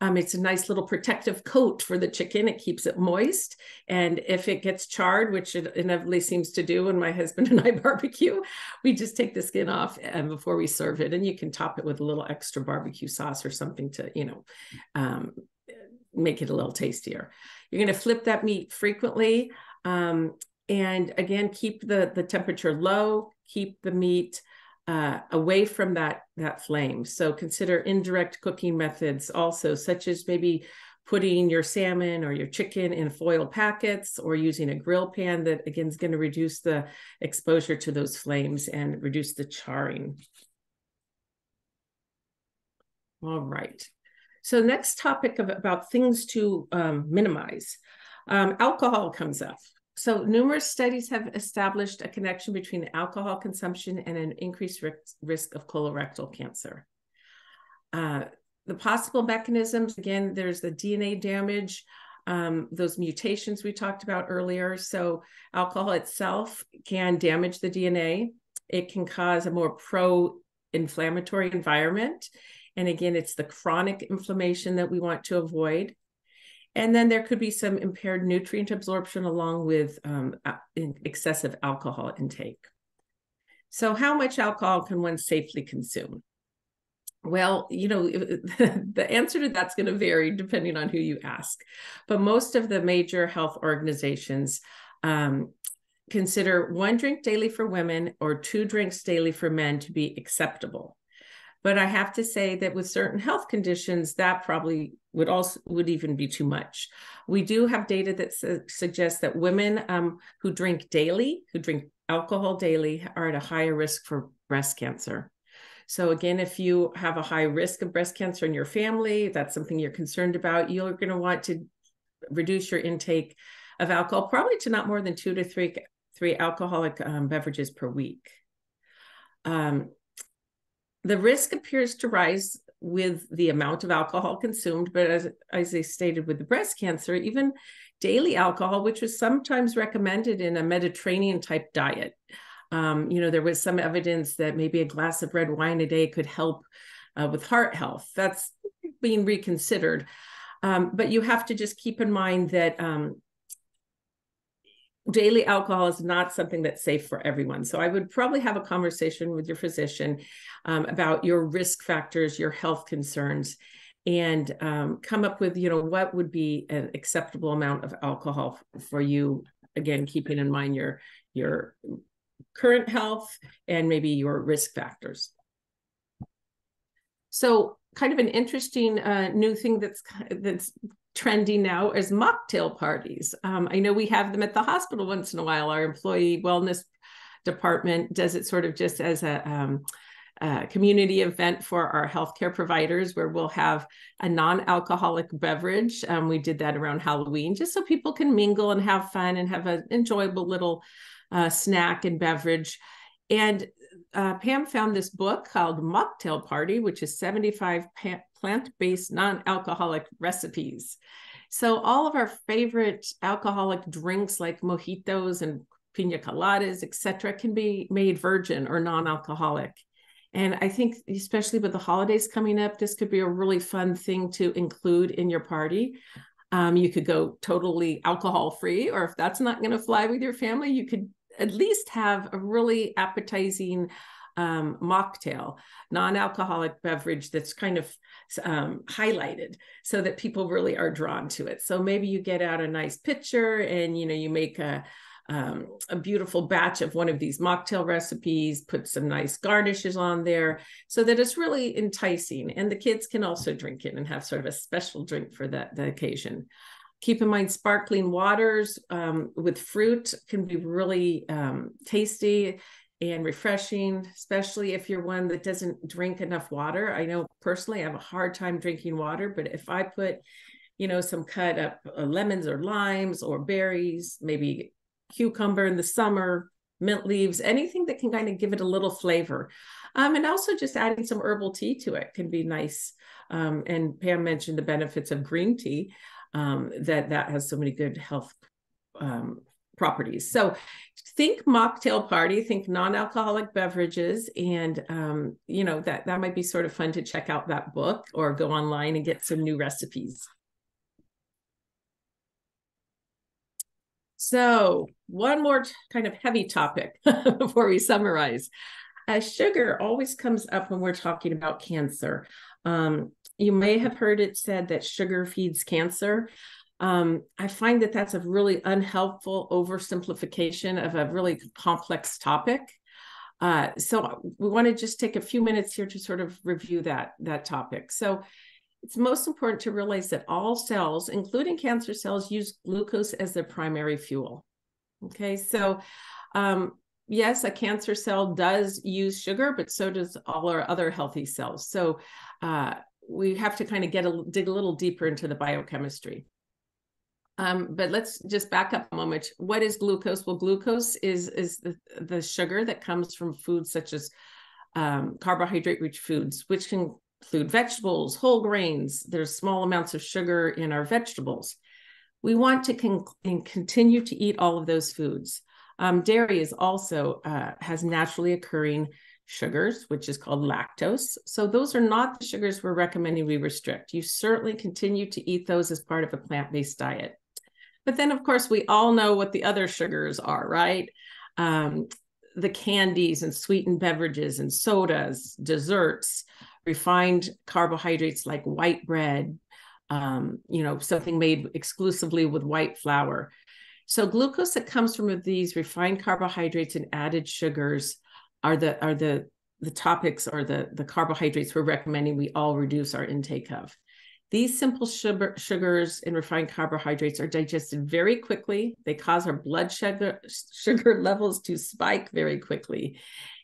Um, it's a nice little protective coat for the chicken. It keeps it moist. And if it gets charred, which it inevitably seems to do when my husband and I barbecue, we just take the skin off and um, before we serve it. And you can top it with a little extra barbecue sauce or something to, you know, um, make it a little tastier. You're going to flip that meat frequently. Um, and again, keep the, the temperature low, keep the meat uh, away from that, that flame. So consider indirect cooking methods also, such as maybe putting your salmon or your chicken in foil packets or using a grill pan that again is going to reduce the exposure to those flames and reduce the charring. All right. So the next topic of, about things to um, minimize. Um, alcohol comes up. So numerous studies have established a connection between alcohol consumption and an increased risk, risk of colorectal cancer. Uh, the possible mechanisms, again, there's the DNA damage, um, those mutations we talked about earlier. So alcohol itself can damage the DNA. It can cause a more pro-inflammatory environment. And again, it's the chronic inflammation that we want to avoid. And then there could be some impaired nutrient absorption along with um, excessive alcohol intake. So, how much alcohol can one safely consume? Well, you know, the answer to that's going to vary depending on who you ask. But most of the major health organizations um, consider one drink daily for women or two drinks daily for men to be acceptable. But I have to say that with certain health conditions, that probably would also would even be too much. We do have data that su- suggests that women um, who drink daily, who drink alcohol daily, are at a higher risk for breast cancer. So again, if you have a high risk of breast cancer in your family, that's something you're concerned about, you're going to want to reduce your intake of alcohol, probably to not more than two to three three alcoholic um, beverages per week. Um, the risk appears to rise with the amount of alcohol consumed, but as, as I stated with the breast cancer, even daily alcohol, which was sometimes recommended in a Mediterranean type diet. Um, you know, there was some evidence that maybe a glass of red wine a day could help uh, with heart health. That's being reconsidered. Um, but you have to just keep in mind that um, daily alcohol is not something that's safe for everyone. So I would probably have a conversation with your physician um, about your risk factors, your health concerns, and um, come up with you know what would be an acceptable amount of alcohol for you again keeping in mind your your current health and maybe your risk factors so kind of an interesting uh, new thing that's that's trendy now is mocktail parties um, i know we have them at the hospital once in a while our employee wellness department does it sort of just as a um, uh, community event for our healthcare providers where we'll have a non-alcoholic beverage. Um, we did that around Halloween just so people can mingle and have fun and have an enjoyable little uh, snack and beverage. And uh, Pam found this book called Mocktail Party, which is 75 pa- plant-based non-alcoholic recipes. So all of our favorite alcoholic drinks like mojitos and pina coladas, etc., can be made virgin or non-alcoholic. And I think, especially with the holidays coming up, this could be a really fun thing to include in your party. Um, you could go totally alcohol free, or if that's not going to fly with your family, you could at least have a really appetizing um, mocktail, non-alcoholic beverage that's kind of um, highlighted so that people really are drawn to it. So maybe you get out a nice picture and you know you make a um, a beautiful batch of one of these mocktail recipes, put some nice garnishes on there so that it's really enticing. And the kids can also drink it and have sort of a special drink for that the occasion. Keep in mind, sparkling waters um, with fruit can be really um, tasty and refreshing, especially if you're one that doesn't drink enough water. I know personally I have a hard time drinking water, but if I put you know, some cut up uh, lemons or limes or berries, maybe cucumber in the summer, mint leaves, anything that can kind of give it a little flavor. Um, and also just adding some herbal tea to it can be nice. Um, and Pam mentioned the benefits of green tea, um, that that has so many good health um, properties. So think mocktail party, think non-alcoholic beverages, and um, you know that that might be sort of fun to check out that book or go online and get some new recipes. So, one more kind of heavy topic before we summarize. Sugar always comes up when we're talking about cancer. Um, you may have heard it said that sugar feeds cancer. Um, I find that that's a really unhelpful oversimplification of a really complex topic. Uh, so we want to just take a few minutes here to sort of review that that topic. So it's most important to realize that all cells, including cancer cells, use glucose as their primary fuel. Okay, so um, yes, a cancer cell does use sugar, but so does all our other healthy cells. So uh, we have to kind of get a dig a little deeper into the biochemistry. Um, but let's just back up a moment. What is glucose? Well, glucose is is the, the sugar that comes from foods such as um, carbohydrate rich foods, which can include vegetables, whole grains. There's small amounts of sugar in our vegetables. We want to con- continue to eat all of those foods. Um, dairy is also uh, has naturally occurring sugars, which is called lactose. So those are not the sugars we're recommending we restrict. You certainly continue to eat those as part of a plant-based diet. But then, of course, we all know what the other sugars are, right? Um, the candies and sweetened beverages and sodas, desserts, refined carbohydrates like white bread, um, you know, something made exclusively with white flour. So glucose that comes from these refined carbohydrates and added sugars are the are the the topics or the the carbohydrates we're recommending we all reduce our intake of. These simple sugar, sugars and refined carbohydrates are digested very quickly. They cause our blood sugar, sugar levels to spike very quickly.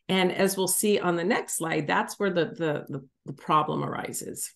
And as we'll see on the next slide, that's where the, the, the, the problem arises.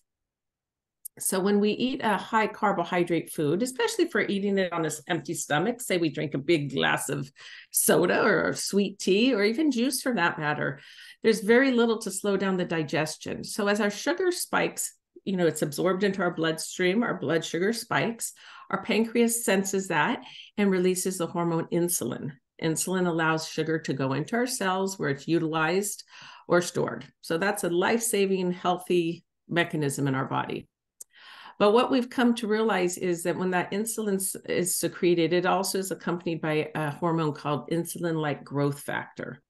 So when we eat a high carbohydrate food, especially for eating it on an empty stomach, say we drink a big glass of soda or sweet tea or even juice for that matter, there's very little to slow down the digestion. So as our sugar spikes, you know, it's absorbed into our bloodstream, our blood sugar spikes, our pancreas senses that and releases the hormone insulin. Insulin allows sugar to go into our cells where it's utilized or stored. So that's a life saving, healthy mechanism in our body. But what we've come to realize is that when that insulin is secreted, it also is accompanied by a hormone called insulin like growth factor.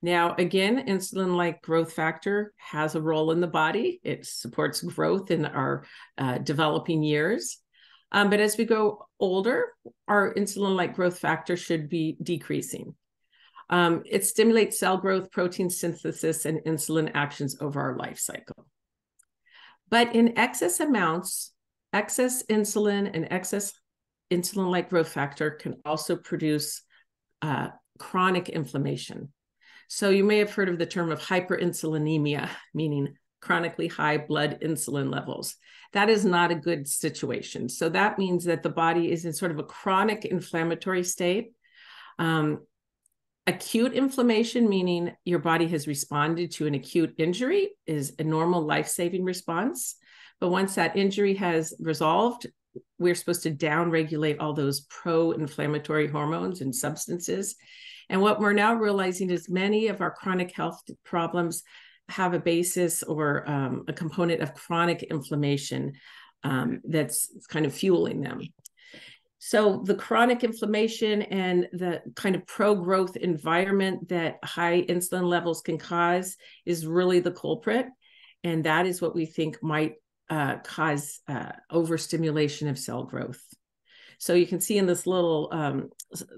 Now, again, insulin like growth factor has a role in the body. It supports growth in our uh, developing years. Um, but as we go older, our insulin like growth factor should be decreasing. Um, it stimulates cell growth, protein synthesis, and insulin actions over our life cycle. But in excess amounts, excess insulin and excess insulin like growth factor can also produce uh, chronic inflammation. So you may have heard of the term of hyperinsulinemia, meaning chronically high blood insulin levels. That is not a good situation. So that means that the body is in sort of a chronic inflammatory state. Um, acute inflammation, meaning your body has responded to an acute injury, is a normal life saving response. But once that injury has resolved, we're supposed to downregulate all those pro inflammatory hormones and substances. And what we're now realizing is many of our chronic health problems have a basis or um, a component of chronic inflammation um, that's kind of fueling them. So, the chronic inflammation and the kind of pro growth environment that high insulin levels can cause is really the culprit. And that is what we think might uh, cause uh, overstimulation of cell growth. So you can see in this little um,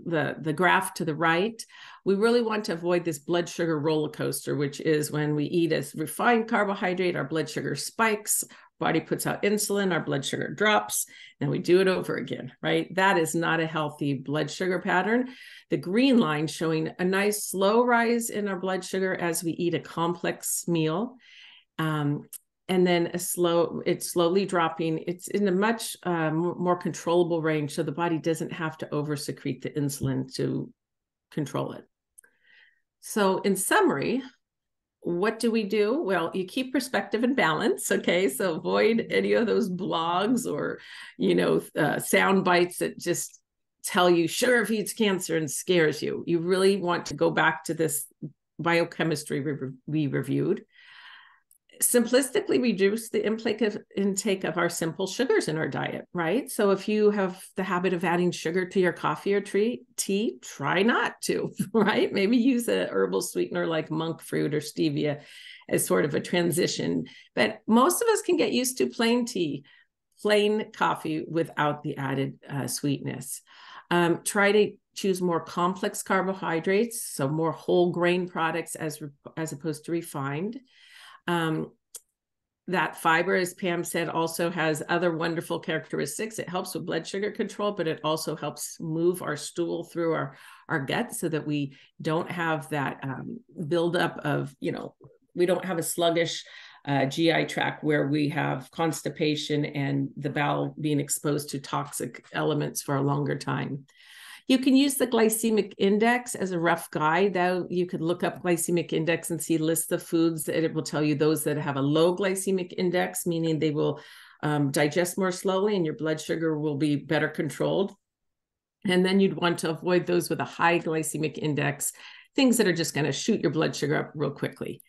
the the graph to the right, we really want to avoid this blood sugar roller coaster, which is when we eat a refined carbohydrate, our blood sugar spikes, body puts out insulin, our blood sugar drops, and we do it over again, right? That is not a healthy blood sugar pattern. The green line showing a nice slow rise in our blood sugar as we eat a complex meal. Um, and then a slow it's slowly dropping. It's in a much uh, more controllable range so the body doesn't have to over secrete the insulin to control it. So in summary what do we do? Well you keep perspective and balance okay? So avoid any of those blogs or you know uh, sound bites that just tell you sugar feeds cancer and scares you. You really want to go back to this biochemistry we, we reviewed simplistically reduce the intake of, intake of our simple sugars in our diet, right? So if you have the habit of adding sugar to your coffee or tea, tea try not to, right? Maybe use a herbal sweetener like monk fruit or stevia as sort of a transition. But most of us can get used to plain tea, plain coffee without the added uh, sweetness. Um, try to choose more complex carbohydrates, so more whole grain products as as opposed to refined. Um, that fiber, as Pam said, also has other wonderful characteristics. It helps with blood sugar control, but it also helps move our stool through our, our gut so that we don't have that um, buildup of, you know, we don't have a sluggish uh, GI tract where we have constipation and the bowel being exposed to toxic elements for a longer time. You can use the glycemic index as a rough guide. Though you could look up glycemic index and see lists of foods that it will tell you those that have a low glycemic index, meaning they will um, digest more slowly and your blood sugar will be better controlled. And then you'd want to avoid those with a high glycemic index, things that are just going to shoot your blood sugar up real quickly.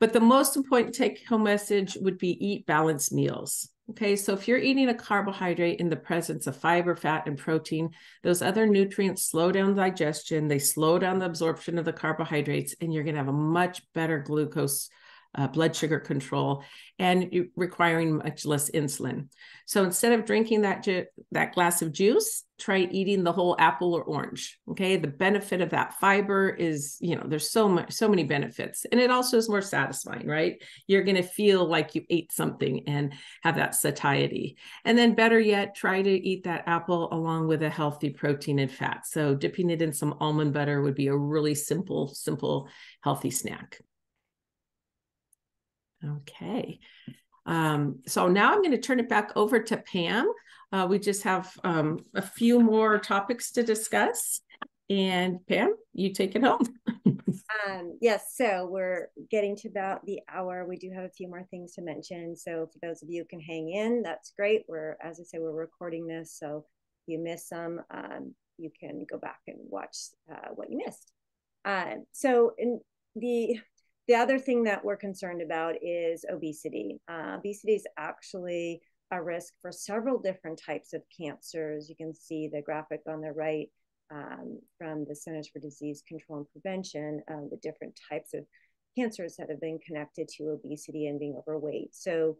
But the most important take home message would be eat balanced meals. Okay, so if you're eating a carbohydrate in the presence of fiber, fat, and protein, those other nutrients slow down digestion, they slow down the absorption of the carbohydrates, and you're going to have a much better glucose uh, blood sugar control and requiring much less insulin. So instead of drinking that ju- that glass of juice, try eating the whole apple or orange. Okay, the benefit of that fiber is, you know, there's so much, so many benefits, and it also is more satisfying, right? You're going to feel like you ate something and have that satiety. And then, better yet, try to eat that apple along with a healthy protein and fat. So dipping it in some almond butter would be a really simple, simple, healthy snack. Okay. Um, so now I'm going to turn it back over to Pam. Uh, we just have um, a few more topics to discuss. And Pam, you take it home. um, yes, so we're getting to about the hour. We do have a few more things to mention. So for those of you who can hang in, that's great. We're, as I say, we're recording this. So if you miss some, um, you can go back and watch uh, what you missed. Uh, so in the the other thing that we're concerned about is obesity. Uh, obesity is actually a risk for several different types of cancers. You can see the graphic on the right um, from the Centers for Disease Control and Prevention uh, with different types of cancers that have been connected to obesity and being overweight. So,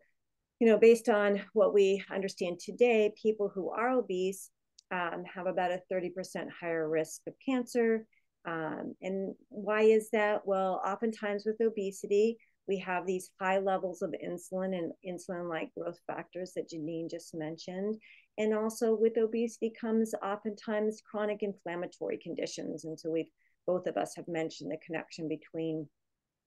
you know, based on what we understand today, people who are obese um, have about a 30% higher risk of cancer. Um, and why is that? Well, oftentimes with obesity, we have these high levels of insulin and insulin like growth factors that Jeannine just mentioned. And also with obesity comes oftentimes chronic inflammatory conditions. And so we've both of us have mentioned the connection between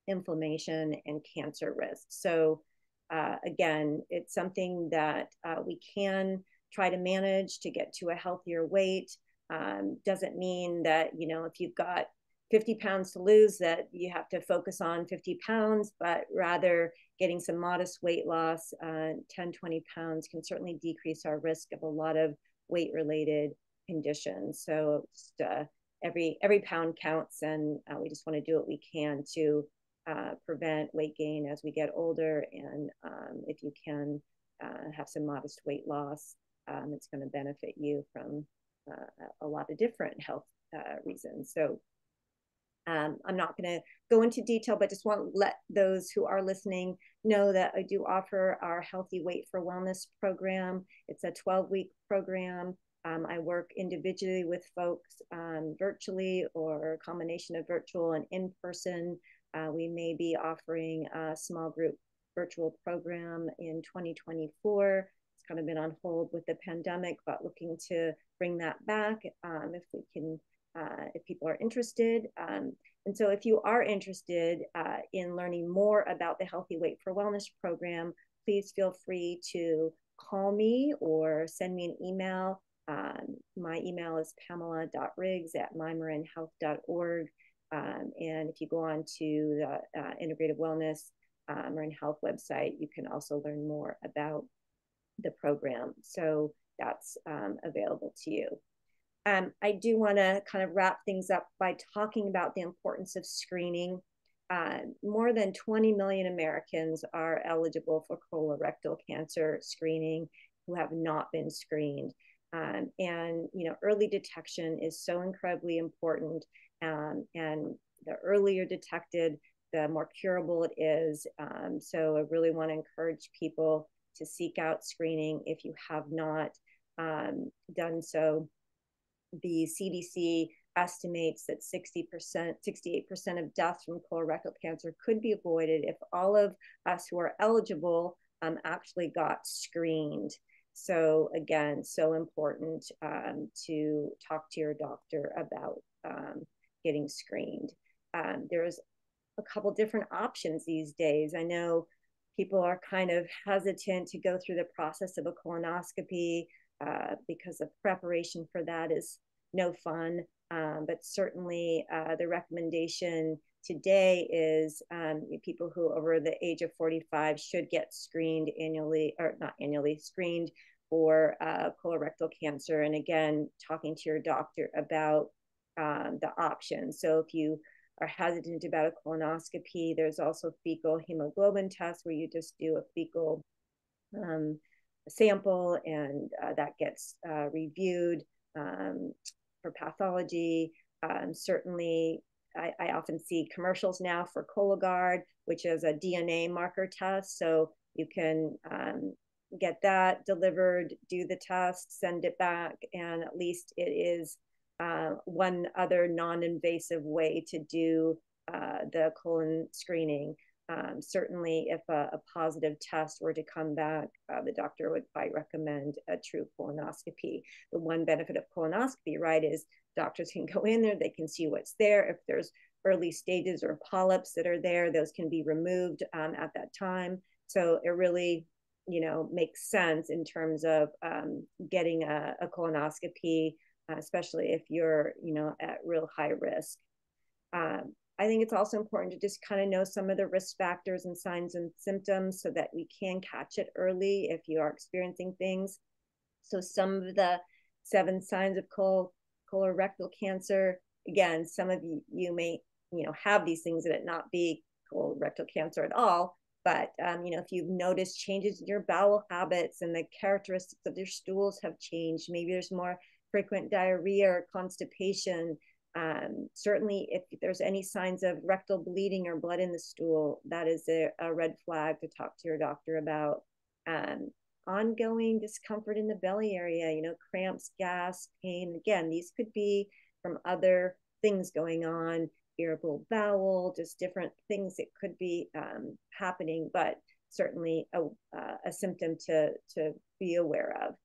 inflammation and cancer risk. So uh, again, it's something that uh, we can try to manage to get to a healthier weight. Um, doesn't mean that, you know, if you've got 50 pounds to lose, that you have to focus on 50 pounds, but rather getting some modest weight loss, uh, 10, 20 pounds can certainly decrease our risk of a lot of weight related conditions. So just, uh, every every pound counts, and uh, we just want to do what we can to uh, prevent weight gain as we get older. And um, if you can uh, have some modest weight loss, um, it's going to benefit you from a lot of different health reasons. So um, I'm not going to go into detail, but just want to let those who are listening know that I do offer our Healthy Weight for Wellness program. It's a 12 week program. Um, I work individually with folks um, virtually or a combination of virtual and in person. Uh, we may be offering a small group virtual program in 2024. Kind of been on hold with the pandemic, but looking to bring that back um, if we can uh, if people are interested. Um, and so, if you are interested uh, in learning more about the Healthy Weight for Wellness program, please feel free to call me or send me an email. Um, my email is pamela.riggs at mymarinhealth.org. Um, and if you go on to the uh, Integrative Wellness uh, MarinHealth website, you can also learn more about the program. So that's um, available to you. Um, I do want to kind of wrap things up by talking about the importance of screening. Uh, more than 20 million Americans are eligible for colorectal cancer screening who have not been screened. Um, and you know, early detection is so incredibly important. Um, and the earlier detected, the more curable it is. Um, so I really want to encourage people to seek out screening if you have not um, done so the CDC estimates that 60%, 68% of deaths from colorectal cancer could be avoided if all of us who are eligible um, actually got screened. So, again, so important um, to talk to your doctor about um, getting screened. Um, there's a couple different options these days. I know people are kind of hesitant to go through the process of a colonoscopy uh, because the preparation for that is no fun. Um, but certainly uh, the recommendation today is um, people who over the age of 45 should get screened annually, or not annually, screened for uh, colorectal cancer. And again, talking to your doctor about um, the options. So if you are hesitant about a colonoscopy, there's also fecal hemoglobin tests where you just do a fecal um, sample and uh, that gets uh, reviewed um, for pathology. Um, certainly, I, I, often see commercials now for Cologuard, which is a DNA marker test. So you can um, get that delivered, do the test, send it back, and at least it is uh, one other non invasive way to do uh, the colon screening. Um, certainly, if a, a, positive test were to come back, uh, the doctor would probably recommend a true colonoscopy. The one benefit of colonoscopy, right, is doctors can go in there, they can see what's there. If there's early stages or polyps that are there, those can be removed um, at that time. So it really, you know, makes sense in terms of um, getting a, a colonoscopy, especially if you're, you know, at real high risk. Um, I think it's also important to just kind of know some of the risk factors and signs and symptoms so that we can catch it early if you are experiencing things. So some of the seven signs of col- colorectal cancer, again, some of you, you may, you know, have these things and it not be colorectal cancer at all. But um, you know, if you've noticed changes in your bowel habits and the characteristics of your stools have changed, maybe there's more frequent diarrhea or constipation. Um, certainly, if there's any signs of rectal bleeding or blood in the stool, that is a, a red flag to talk to your doctor about. Um, ongoing discomfort in the belly area, you know, cramps, gas, pain. Again, these could be from other things going on, irritable bowel, just different things that could be um, happening, but certainly a, uh, a symptom to, to be aware of.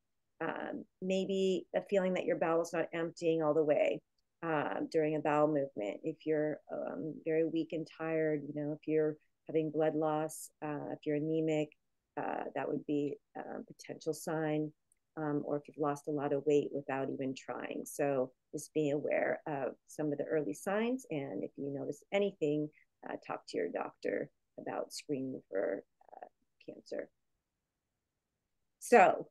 Um, maybe a feeling that your bowel is not emptying all the way um, during a bowel movement. If you're um, very weak and tired, you know, if you're having blood loss, uh, if you're anemic, uh, that would be a potential sign. Um, or if you've lost a lot of weight without even trying. So just being aware of some of the early signs. And if you notice anything, uh, talk to your doctor about screening for uh, cancer. So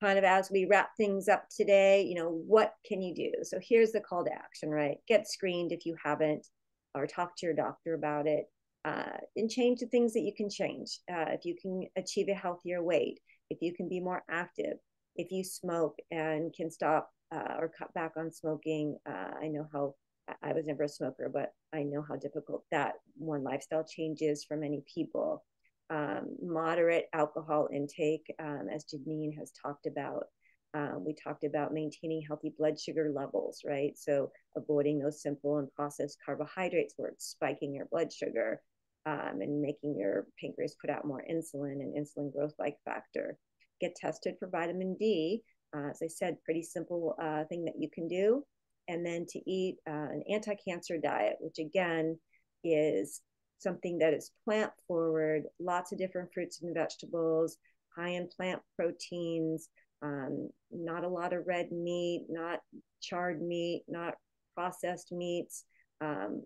kind of as we wrap things up today, you know, what can you do? So here's the call to action, right? Get screened if you haven't, or talk to your doctor about it uh, and change the things that you can change. Uh, if you can achieve a healthier weight, if you can be more active, if you smoke and can stop uh, or cut back on smoking, uh, I know how I was never a smoker, but I know how difficult that one lifestyle change is for many people. Um, moderate alcohol intake, um, as Jeannine has talked about. Um, we talked about maintaining healthy blood sugar levels, right? So avoiding those simple and processed carbohydrates where it's spiking your blood sugar um, and making your pancreas put out more insulin and insulin growth like factor. Get tested for vitamin D. Uh, as I said, pretty simple uh, thing that you can do. And then to eat uh, an anti cancer diet, which again is something that is plant forward, lots of different fruits and vegetables, high in plant proteins, um, not a lot of red meat, not charred meat, not processed meats, um,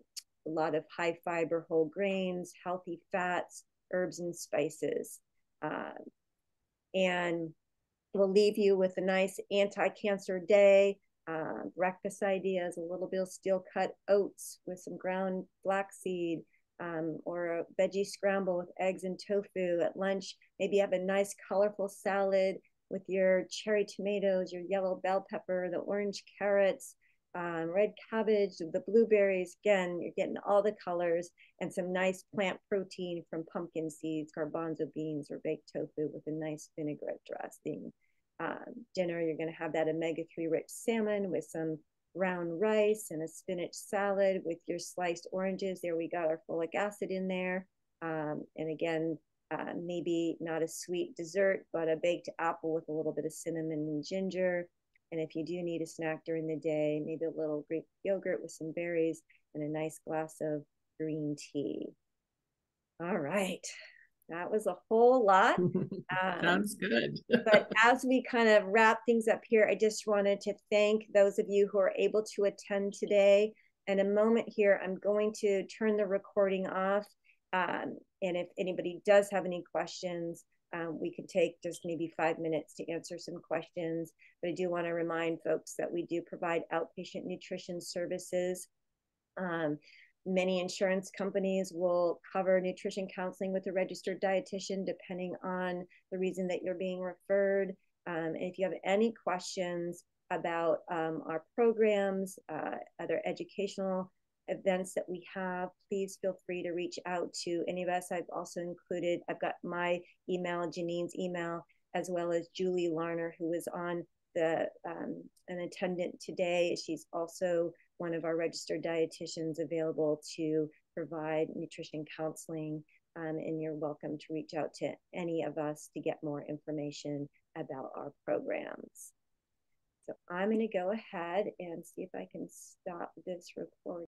a lot of high fiber whole grains, healthy fats, herbs, and spices. Uh, and we'll leave you with a nice anti cancer day. Uh, breakfast ideas, a little bit of steel cut oats with some ground flaxseed, um, or a veggie scramble with eggs and tofu at lunch. Maybe have a nice colorful salad with your cherry tomatoes, your yellow bell pepper, the orange carrots, um, red cabbage, the blueberries. Again, you're getting all the colors and some nice plant protein from pumpkin seeds, garbanzo beans, or baked tofu with a nice vinaigrette dressing. Um, dinner, you're going to have that omega 3 rich salmon with some brown rice and a spinach salad with your sliced oranges. There we got our folic acid in there. Um, and again, uh, maybe not a sweet dessert, but a baked apple with a little bit of cinnamon and ginger. And if you do need a snack during the day, maybe a little Greek yogurt with some berries and a nice glass of green tea. All right. That was a whole lot. Um, Sounds good. but as we kind of wrap things up here, I just wanted to thank those of you who are able to attend today. In a moment here, I'm going to turn the recording off. Um, and if anybody does have any questions, um, we could take just maybe five minutes to answer some questions. But I do want to remind folks that we do provide outpatient nutrition services. Um, Many insurance companies will cover nutrition counseling with a registered dietitian depending on the reason that you're being referred. Um, and if you have any questions about um, our programs, uh, other educational events that we have, please feel free to reach out to any of us. I've also included, I've got my email, Jeannine's email, as well as Julie Larner, who was on the um, an attendant today. She's also one of our registered dietitians available to provide nutrition counseling. Um, and you're welcome to reach out to any of us to get more information about our programs. So I'm going to go ahead and see if I can stop this recording.